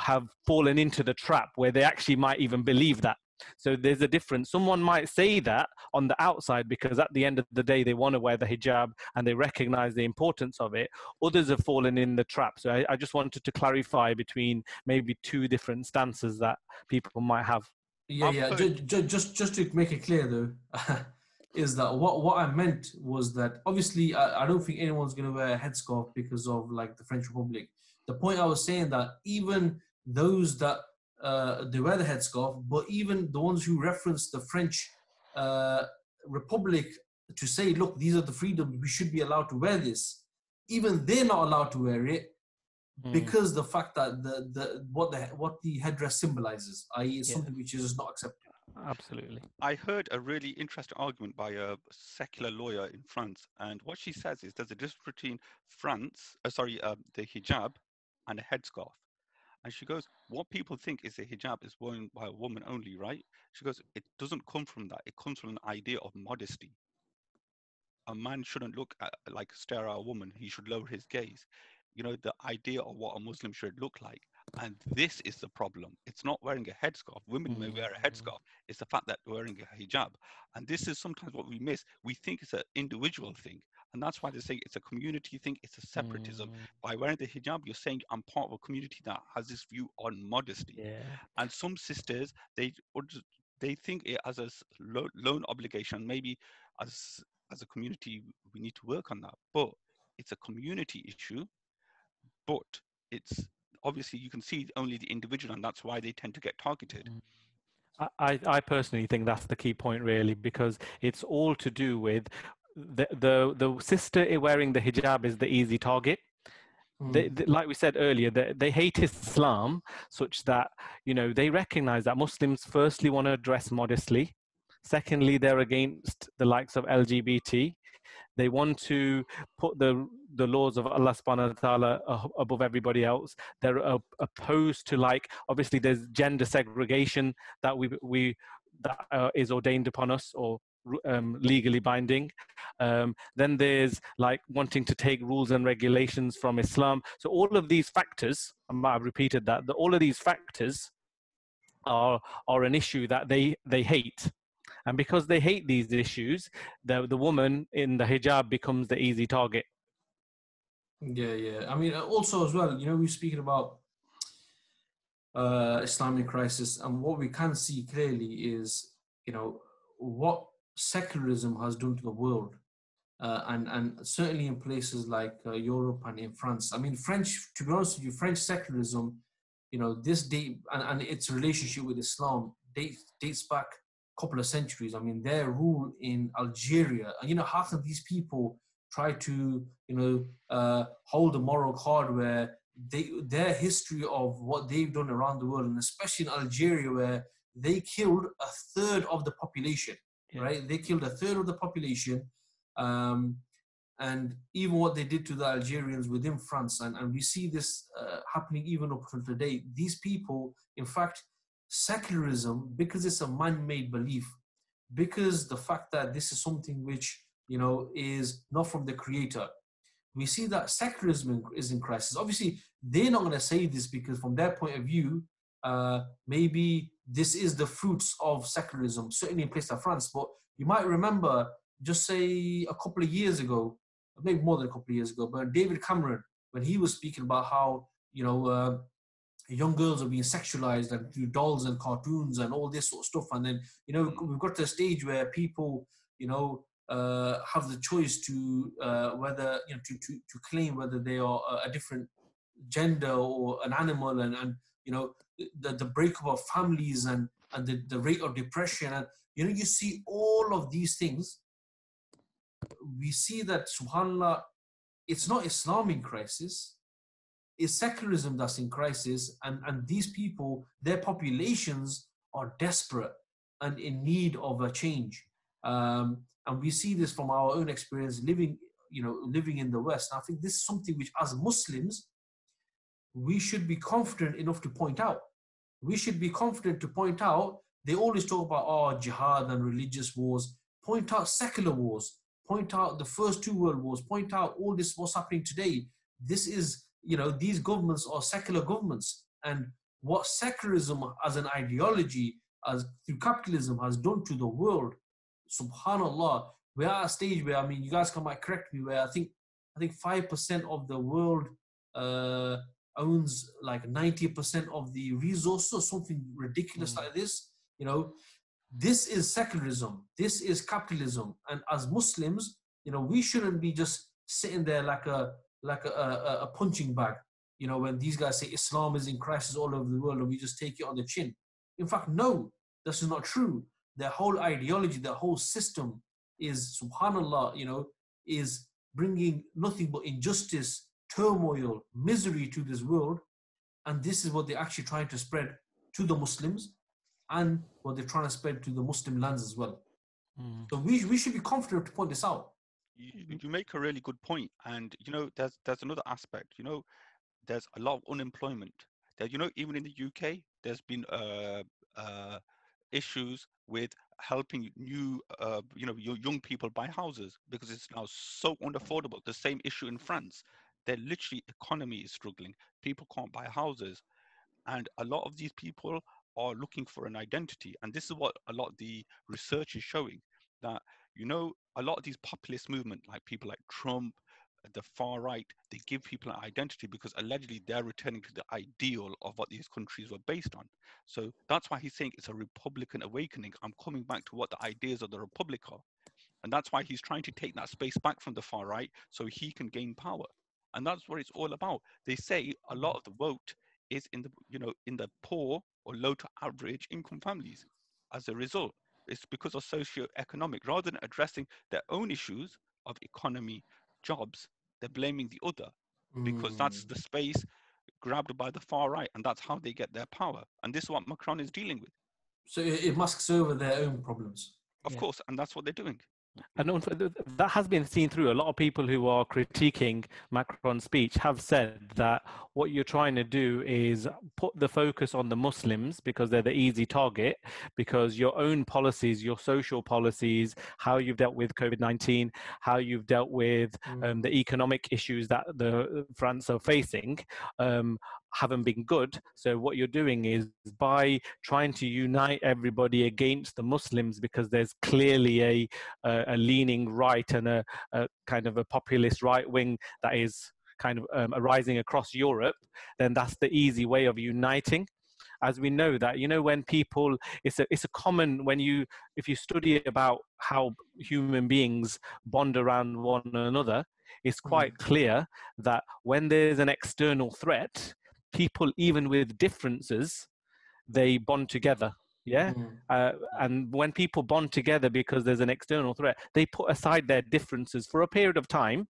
S3: have fallen into the trap where they actually might even believe that so there's a difference. Someone might say that on the outside because at the end of the day they want to wear the hijab and they recognize the importance of it. Others have fallen in the trap. So I, I just wanted to clarify between maybe two different stances that people might have.
S1: Yeah,
S2: I've
S1: yeah.
S2: heard-
S1: Ju- ju- just just to make it clear though, [LAUGHS] is that what what I meant was that obviously I, I don't think anyone's gonna wear a headscarf because of like the French Republic. The point I was saying that even those that uh, they wear the headscarf, but even the ones who reference the French uh, Republic to say, look, these are the freedoms, we should be allowed to wear this. Even they're not allowed to wear it
S3: Mm.
S1: because the fact that the, the what the what the headdress symbolizes, i.e.,
S3: Yeah.
S1: something which is not accepted.
S3: Absolutely.
S2: I heard a really interesting argument by a secular lawyer in France, and what she says is there's a difference between France, uh, sorry, uh, the hijab and a headscarf. And she goes, what people think is a hijab is worn by a woman only, right? She goes, it doesn't come from that. It comes from an idea of modesty. A man shouldn't look at, like stare at a woman. He should lower his gaze. You know, the idea of what a Muslim should look like. And this is the problem. It's not wearing a headscarf. Women may wear a
S3: Mm.
S2: headscarf. It's the fact that wearing a hijab. And this is sometimes what we miss. We think it's an individual thing. And that's why they say it's a community thing, it's a separatism.
S3: Mm,
S2: By wearing the hijab, you're saying I'm part of a community that has this view on modesty.
S3: yeah.
S2: And some sisters, they would they think it as a lo- loan obligation. Maybe as as a community, we need to work on that. But it's a community issue. But it's obviously you can see only the individual, and that's why they tend to get targeted.
S3: Mm. I I personally think that's the key point, really, because it's all to do with the the the sister wearing the hijab is the easy target. They,
S1: Mm.
S3: they- like we said earlier, they, they hate Islam such that you know they recognize that Muslims firstly want to dress modestly, secondly they're against the likes of LGBT. They want to put the the laws of Allah Subhanahu wa Taala above everybody else. They're uh, opposed to like obviously there's gender segregation that we we that uh, is ordained upon us or um, legally binding. Um, then there's like wanting to take rules and regulations from Islam. So all of these factors, I might have repeated that, that all of these factors are are an issue that they they hate. And because they hate these issues, the the woman in the hijab becomes the easy target.
S1: Yeah, yeah. I mean, uh, also as well, you know, we're speaking about uh, Islamic crisis, and what we can see clearly is, you know, what secularism has done to the world, uh, and and certainly in places like uh, Europe and in France. I mean, French, to be honest with you, French secularism, you know, this date and, and its relationship with Islam dates dates back a couple of centuries. I mean, their rule in Algeria, and you know, half of these people try to you know uh, hold a moral card where they their history of what they've done around the world and especially in Algeria where they killed a third of the population
S3: Yeah.
S1: right? They killed a third of the population um, and even what they did to the Algerians within France and, and we see this uh, happening even up until today. These people in fact secularism because it's a man-made belief because the fact that this is something which you know is not from the creator we see that secularism is in crisis. Obviously they're not going to say this because from their point of view uh, maybe this is the fruits of secularism, certainly in places like France. But you might remember, just say a couple of years ago, maybe more than a couple of years ago, but David Cameron, when he was speaking about how you know uh, young girls are being sexualized and through dolls and cartoons and all this sort of stuff, and then you know we've got to a stage where people, you know, uh, have the choice to uh, whether you know to, to, to claim whether they are a different gender or an animal and, and you know the, the breakup of families and and the, the rate of depression. And you know you see all of these things. We see that subhanallah it's not islam in crisis. It's secularism that's in crisis. And and these people their populations are desperate and in need of a change. Um, and we see this from our own experience living you know living in the west. And i think this is something which as muslims we should be confident enough to point out. We should be confident to point out they always talk about oh jihad and religious wars. Point out secular wars. Point out the first two world wars. Point out all this what's happening today. This is you know these governments are secular governments. And what secularism as an ideology as through capitalism has done to the world subhanallah we're at a stage where i mean you guys can might correct me where i think i think 5% of the world uh, owns like 90% of the resources or something ridiculous mm. like this you know? This is secularism. This is capitalism. And as muslims you know we shouldn't be just sitting there like a like a, a, a punching bag you know when these guys say islam is in crisis all over the world and we just take it on the chin. In fact no this is not true. Their whole ideology, their whole system is, subhanallah, you know, is bringing nothing but injustice, turmoil, misery to this world. And this is what they're actually trying to spread to the Muslims and what they're trying to spread to the Muslim lands as well. Mm. So we, we should be confident to point this out.
S2: You, you make a really good point. point, and you know there's there's another aspect. You know, there's a lot of unemployment. That you know even in the UK, there's been uh, uh, issues with helping new, uh, you know, young people buy houses because it's now so unaffordable. The same issue in France. Their literally economy is struggling. People can't buy houses, and a lot of these people are looking for an identity. And this is what a lot of the research is showing that you know a lot of these populist movement, like people like Trump, the far right, they give people an identity because allegedly they're returning to the ideal of what these countries were based on. So that's why he's saying it's a Republican awakening. I'm coming back to what the ideas of the Republic are. And that's why he's trying to take that space back from the far right so he can gain power. And that's what it's all about. They say a lot of the vote is in the, you know, in the poor or low to average income families. As a result, it's because of socio-economic, rather than addressing their own issues of economy, jobs, they're blaming the other because mm. that's the space grabbed by the far right, and that's how they get their power. And this is what Macron is dealing with.
S1: So it masks over their own problems.
S2: Of yeah. course, and that's what they're doing.
S3: And that has been seen through a lot of people who are critiquing Macron's speech have said that what you're trying to do is put the focus on the Muslims because they're the easy target, because your own policies, your social policies, how you've dealt with COVID 19, how you've dealt with mm. um, the economic issues that the France are facing, um, haven't been good. So what you're doing is by trying to unite everybody against the Muslims because there's clearly a a, a leaning right and a, a, kind of a populist right wing that is kind of um, arising across Europe, then that's the easy way of uniting as we know that you know when people it's a it's a common when you if you study about how human beings bond around one another it's quite mm. clear that when there's an external threat people, even with differences, they bond together. Yeah. Mm. Uh, and when people bond together because there's an external threat, they put aside their differences for a period of time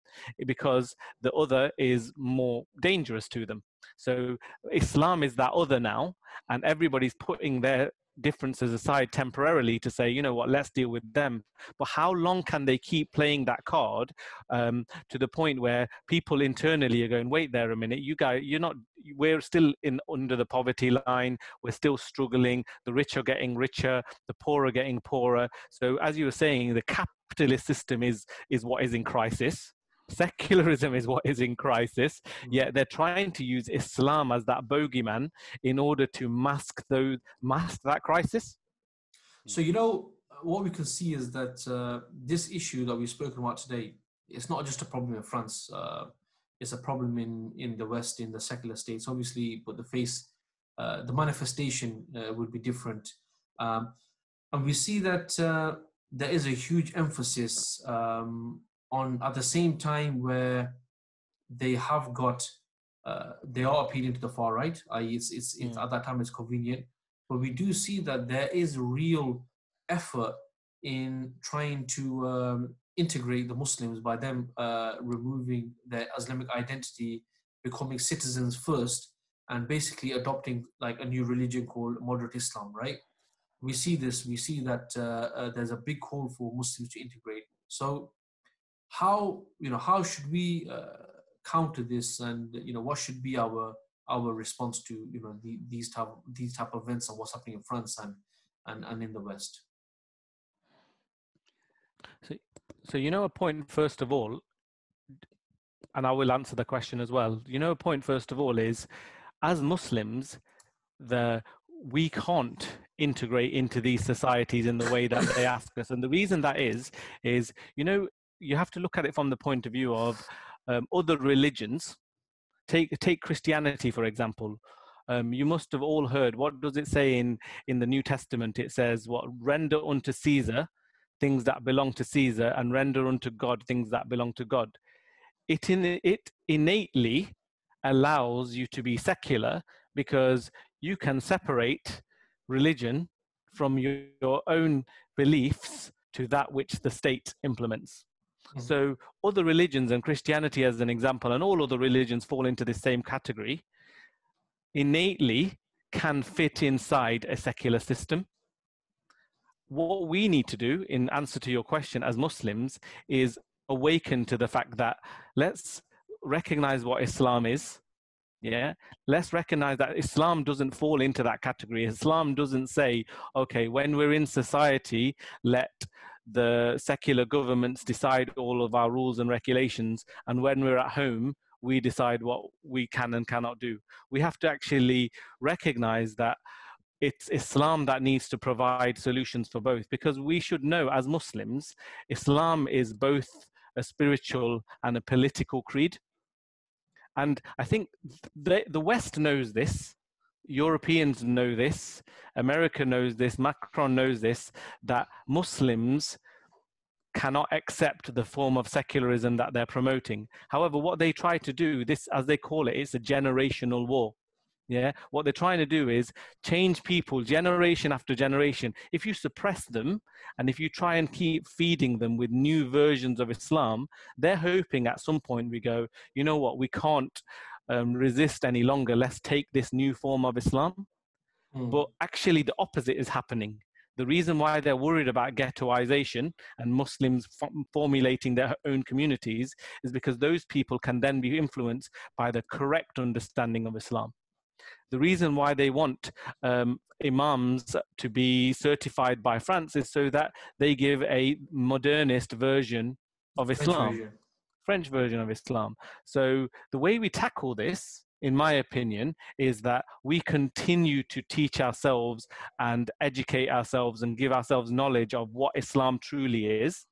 S3: because the other is more dangerous to them. So Islam is that other now, and everybody's putting their differences aside temporarily to say, you know what, let's deal with them. But how long can they keep playing that card um, to the point where people internally are going, wait there a minute, you guys, you're not, we're still in under the poverty line, we're still struggling, the rich are getting richer, the poor are getting poorer. So as you were saying, the capitalist system is is what is in crisis secularism is what is in crisis
S4: Mm.
S3: yet they're trying to use islam as that bogeyman in order to mask those mask that crisis
S1: So you know what we can see is that uh, this issue that we've spoken about today, it's not just a problem in France. Uh, it's a problem in in the West, in the secular states, obviously, but the face, uh, the manifestation uh, would be different. Um, and we see that uh, there is a huge emphasis um, on at the same time where they have got uh, they are appealing to the far right, i.e., it's, it's, it's
S3: Mm.
S1: at that time it's convenient but we do see that there is real effort in trying to um, integrate the Muslims by them uh, removing their Islamic identity, becoming citizens first, and basically adopting like a new religion called moderate Islam, right? We see this. We see that uh, uh, there's a big call for Muslims to integrate. So, how you know how should we uh, counter this, and you know what should be our our response to you know the, these type these type of events and what's happening in France and and, and in the West.
S3: So so you know a point first of all, and I will answer the question as well. You know a point first of all is, as Muslims, the we can't integrate into these societies in the way that they ask us, and the reason that is is you know you have to look at it from the point of view of um, other religions. Take take Christianity for example. Um, you must have all heard. What does it say in in the New Testament? It says, "What render unto Caesar." things that belong to Caesar and render unto God things that belong to God. It, in, it innately allows you to be secular because you can separate religion from your, your own beliefs to that which the state implements.
S1: Mhm.
S3: So, other religions and Christianity, as an example, and all other religions fall into the same category, innately can fit inside a secular system. What we need to do in answer to your question as muslims is awaken to the fact that let's recognize what islam is yeah? Let's recognize that islam doesn't fall into that category. Islam doesn't say okay when we're in society let the secular governments decide all of our rules and regulations and when we're at home we decide what we can and cannot do we have to actually recognize that it's Islam that needs to provide solutions for both because we should know as Muslims, Islam is both a spiritual and a political creed. And I think the, the West knows this, Europeans know this, America knows this, Macron knows this, that Muslims cannot accept the form of secularism that they're promoting. However, what they try to do, this as they call it, it's a generational war. Yeah, what they're trying to do is change people generation after generation. If you suppress them and if you try and keep feeding them with new versions of Islam, they're hoping at some point we go, you know what, we can't um, resist any longer. Let's take this new form of Islam.
S1: Mm.
S3: But actually, the opposite is happening. The reason why they're worried about ghettoization and Muslims f- formulating their own communities is because those people can then be influenced by the correct understanding of Islam the reason why they want um, imams to be certified by France is so that they give a modernist version of Islam. French version of Islam. So the way we tackle this, in my opinion, is that we continue to teach ourselves and educate ourselves and give ourselves knowledge of what Islam truly is.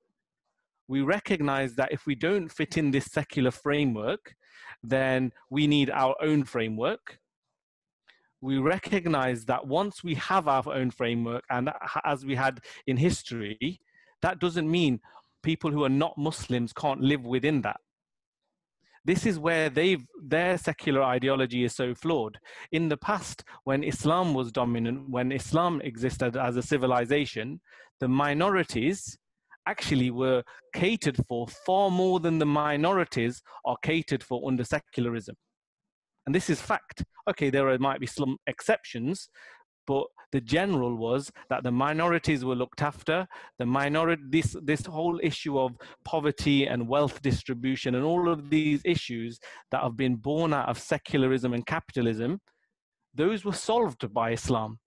S3: We recognize that if we don't fit in this secular framework, then we need our own framework we recognize that once we have our own framework, and as we had in history, that doesn't mean people who are not Muslims can't live within that. This is where they've their secular ideology is so flawed. In the past, when Islam was dominant, when Islam existed as a civilization, the minorities actually were catered for far more than the minorities are catered for under secularism and this is fact. Okay, there might be some exceptions, but the general was that the minorities were looked after. The minority, this this whole issue of poverty and wealth distribution, and all of these issues that have been born out of secularism and capitalism, those were solved by Islam.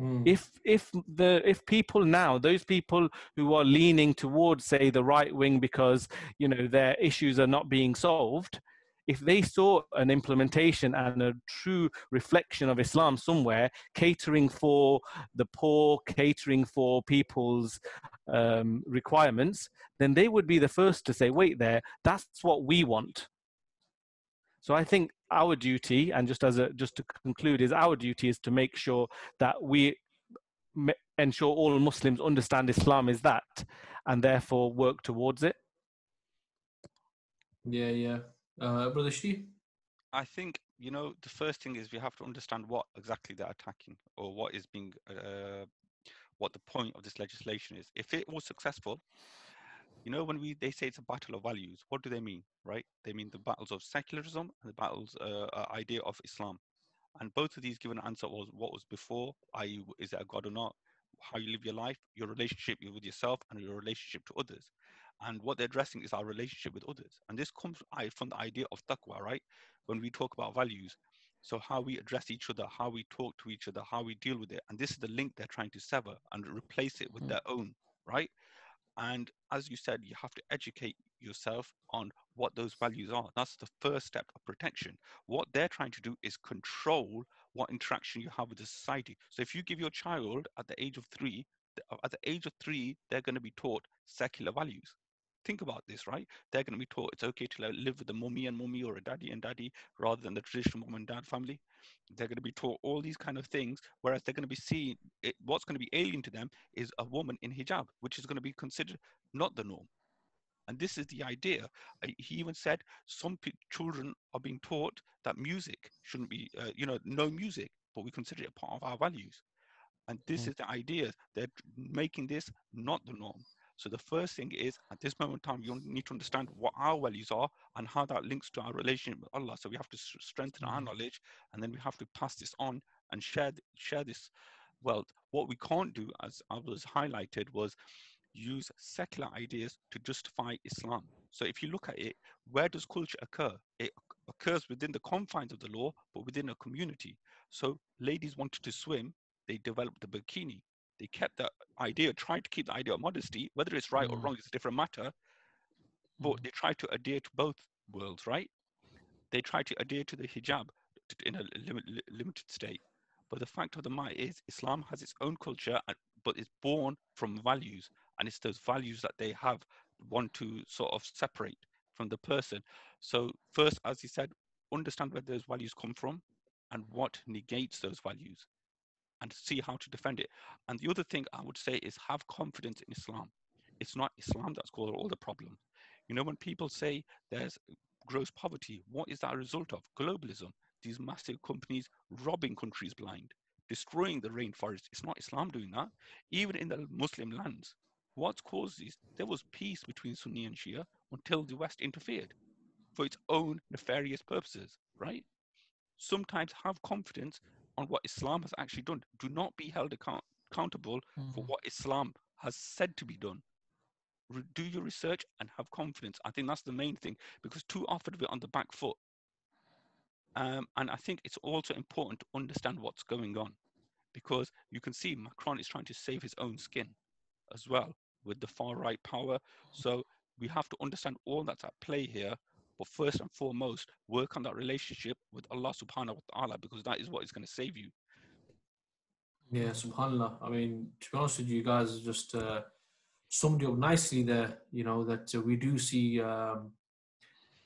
S1: Mm.
S3: if if the if people now those people who are leaning towards say the right wing because you know their issues are not being solved if they saw an implementation and a true reflection of islam somewhere catering for the poor catering for people's um, requirements then they would be the first to say wait there that's what we want so I think our duty, and just as a just to conclude, is our duty is to make sure that we ensure all Muslims understand Islam is that, and therefore work towards it.
S1: Yeah, yeah. Uh, Brother Shri?
S2: I think you know the first thing is we have to understand what exactly they're attacking or what is being uh, what the point of this legislation is. If it was successful, you know when we they say it's a battle of values, what do they mean, right? They mean the battles of secularism and the battles uh, uh, idea of Islam. And both of these given answer was what was before, i.e., is it a God or not? How you live your life, your relationship with yourself, and your relationship to others. And what they're addressing is our relationship with others. And this comes from the idea of taqwa, right? When we talk about values. So how we address each other, how we talk to each other, how we deal with it. And this is the link they're trying to sever and replace it with
S1: Mm.
S2: their own, right? And as you said, you have to educate yourself on what those values are. That's the first step of protection. What they're trying to do is control what interaction you have with the society. So if you give your child at the age of three, at the age of three, they're going to be taught secular values. Think about this, right? They're going to be taught it's okay to live with a mummy and mummy or a daddy and daddy rather than the traditional mom and dad family. They're going to be taught all these kind of things, whereas they're going to be seeing it, what's going to be alien to them is a woman in hijab, which is going to be considered not the norm. And this is the idea. He even said some pe- children are being taught that music shouldn't be, uh, you know, no music, but we consider it a part of our values. And this
S3: Mm.
S2: is the idea. They're making this not the norm. So the first thing is, at this moment in time, you need to understand what our values are and how that links to our relationship with Allah. So we have to strengthen our
S1: Mhm.
S2: knowledge, and then we have to pass this on and share share this wealth. What we can't do, as I was highlighted, was use secular ideas to justify Islam. So if you look at it, where does culture occur? It occurs within the confines of the law, but within a community. So ladies wanted to swim, they developed the bikini. They kept that idea, tried to keep the idea of modesty, whether it's right or
S1: Mm.
S2: wrong is a different matter, but
S1: Mm.
S2: they tried to adhere to both worlds, right? They tried to adhere to the hijab in a limit, li- limited state. But the fact of the matter is, Islam has its own culture, and- but it's born from values, and it's those values that they have want to sort of separate from the person. So first, as you said, understand where those values come from, and what negates those values, and see how to defend it. And the other thing I would say is have confidence in Islam. It's not Islam that's caused all the problems. You know, when people say there's gross poverty, what is that a result of? Globalism. These massive companies robbing countries blind, destroying the rainforest. It's not Islam doing that. Even in the Muslim lands, what's caused this? There was peace between Sunni and Shia until the West interfered for its own nefarious purposes, right? Sometimes have confidence on what Islam has actually done. Do not be held account- accountable for
S1: Mhm.
S2: what Islam has said to be done. Re- do your research and have confidence. I think that's the main thing because too often we're on the back foot. Um, and I think it's also important to understand what's going on because you can see Macron is trying to save his own skin as well with the far right power. So we have to understand all that's at play here. But first and foremost, work on that relationship with Allah subhanahu wa ta'ala because that is what is going to save you.
S1: Yeah, subhanAllah. I mean, to be honest with you, guys just uh, summed up nicely there. You know, that uh, we do see um,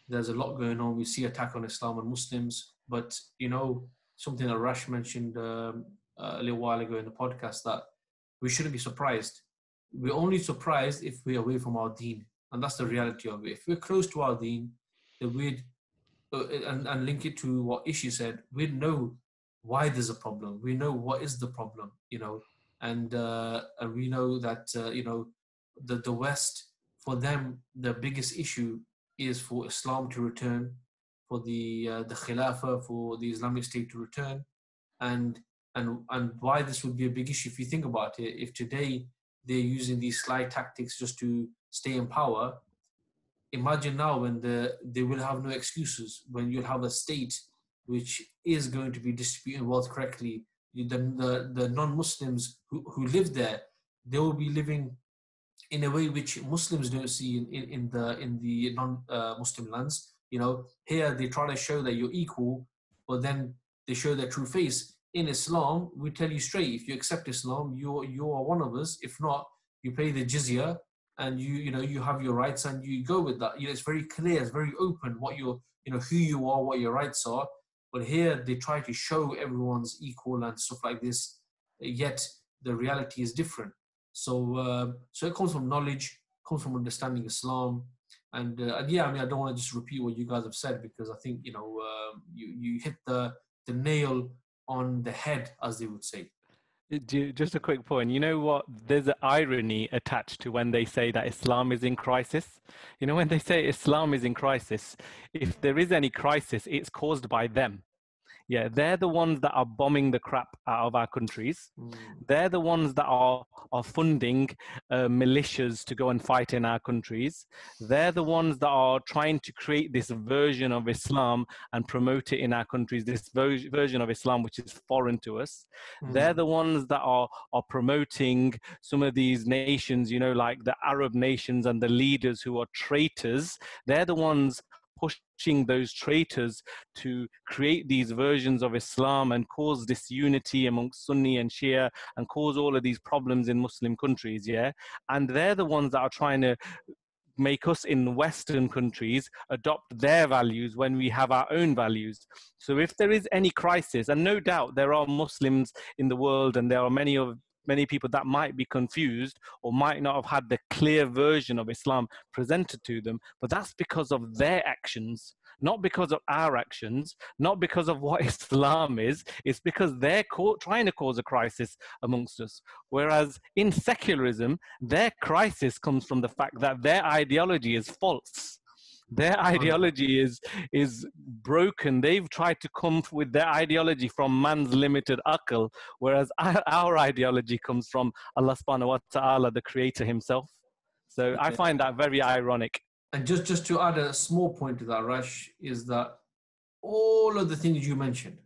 S1: there's a lot going on. We see attack on Islam and Muslims. But, you know, something that Rash mentioned um, a little while ago in the podcast that we shouldn't be surprised. We're only surprised if we're away from our deen. And that's the reality of it. If we're close to our deen, then we'd, uh, and, and link it to what Ishi said, we'd know why there's a problem. We know what is the problem, you know, and uh, and we know that uh, you know the the West for them the biggest issue is for Islam to return, for the uh, the Khilafah, for the Islamic State to return, and and and why this would be a big issue if you think about it. If today they're using these sly tactics just to stay in power, imagine now when the they will have no excuses when you'll have a state which is going to be distributing wealth correctly the the, the non-Muslims who, who live there, they will be living in a way which Muslims don't see in, in, in the in the non-Muslim uh, lands. You know, here they try to show that you're equal, but then they show their true face. In Islam, we tell you straight: if you accept Islam, you you are one of us. If not, you pay the jizya, and you you know you have your rights, and you go with that. You know, it's very clear, it's very open what your you know who you are, what your rights are. But here they try to show everyone's equal and stuff like this. Yet the reality is different. So uh, so it comes from knowledge, comes from understanding Islam, and, uh, and yeah, I mean I don't want to just repeat what you guys have said because I think you know uh, you you hit the the nail on the head, as they would say.
S3: Uh, ju- Just a quick point. You know what? There's an irony attached to when they say that Islam is in crisis. You know, when they say Islam is in crisis, if there is any crisis, it's caused by them. Yeah, they're the ones that are bombing the crap out of our countries. They're the ones that are are funding uh, militias to go and fight in our countries. They're the ones that are trying to create this version of Islam and promote it in our countries. This ver- version of Islam which is foreign to us they're the ones that are are promoting some of these nations you know like the arab nations and the leaders who are traitors they're the ones pushing those traitors to create these versions of islam and cause disunity amongst sunni and shia and cause all of these problems in muslim countries yeah? And they're the ones that are trying to make us in western countries adopt their values when we have our own values. So if there is any crisis and no doubt there are muslims in the world and there are many of many people that might be confused or might not have had the clear version of islam presented to them but that's because of their actions not because of our actions not because of what [LAUGHS] islam is. It's because they're ca- trying to cause a crisis amongst us. Whereas in secularism their crisis comes from the fact that their ideology is false their ideology is is broken. They've tried to come with their ideology from man's limited akal whereas [LAUGHS] our, our ideology comes from allah subhanahu wa ta'ala the creator himself. So i find that very ironic.
S1: And just just to add a small point to that, Rash, is that all of the things you mentioned,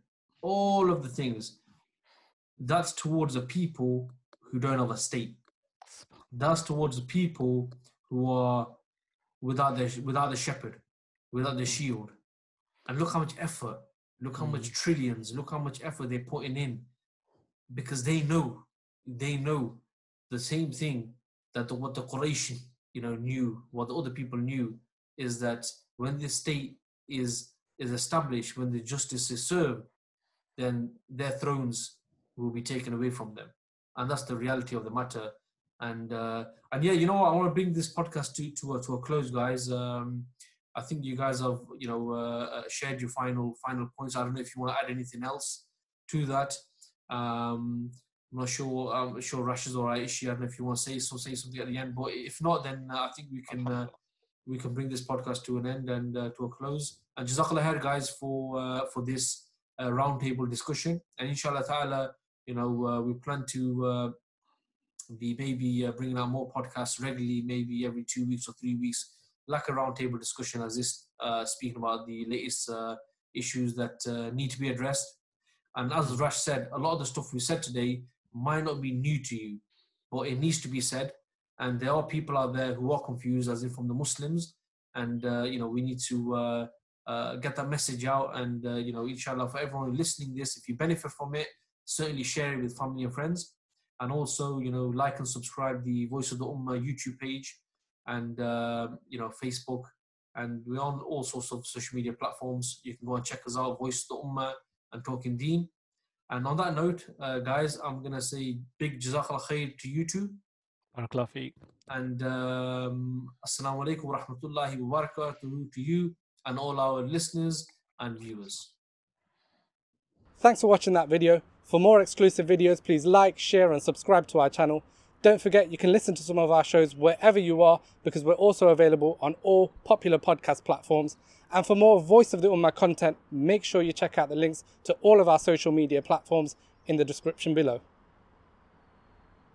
S1: all of the things, that's towards the people who don't have a state. That's towards the people who are without the without the shepherd, without the mm. shield. And look how much effort, look how much mm. trillions, look how much effort they're putting in, because they know, they know the same thing that the, what the Quraysh, you know, knew, what the other people knew, is that when the state is is established, when the justice is served, then their thrones will be taken away from them, and that's the reality of the matter. And uh, and yeah, you know what? I want to bring this podcast to to a, to a close, guys. Um, I think you guys have you know uh, uh, shared your final final points. I don't know if you want to add anything else to that. Um, I'm not sure. I'm sure Rash is all right. Ishi, I don't know if you want to say so, say something at the end. But if not, then uh, I think we can uh, we can bring this podcast to an end and uh, to a close. And jazakallah khair, guys, for uh, for this roundtable discussion. And inshallah ta'ala, you know, we plan to be maybe uh, bringing out more podcasts regularly, maybe every two weeks or three weeks, like a roundtable discussion as this, uh, speaking about the latest uh, issues that need to be addressed. And as Rash said, a lot of the stuff we said today might not be new to you, but it needs to be said. And there are people out there who are confused, as in from the Muslims. And, uh, you know, we need to uh, uh, get that message out. And, you know, inshallah, for everyone listening this, if you benefit from it, certainly share it with family and friends. And also, you know, like and subscribe the Voice of the Ummah YouTube page and, uh, you know, Facebook. And we're on all sorts of social media platforms. You can go and check us out, Voice of the Ummah and Talking Deen. And on that note, uh, guys, I'm going to say big jazakallah khair to you two.
S3: Barakallahu feek.
S1: And um, assalamu alaikum wa rahmatullahi wa barakatuhu to you and all our listeners and viewers.
S5: Thanks for watching that video. For more exclusive videos, please like, share, and subscribe to our channel. Don't forget you can listen to some of our shows wherever you are because we're also available on all popular podcast platforms. And for more Voice of the Ummah content, make sure you check out the links to all of our social media platforms in the description below.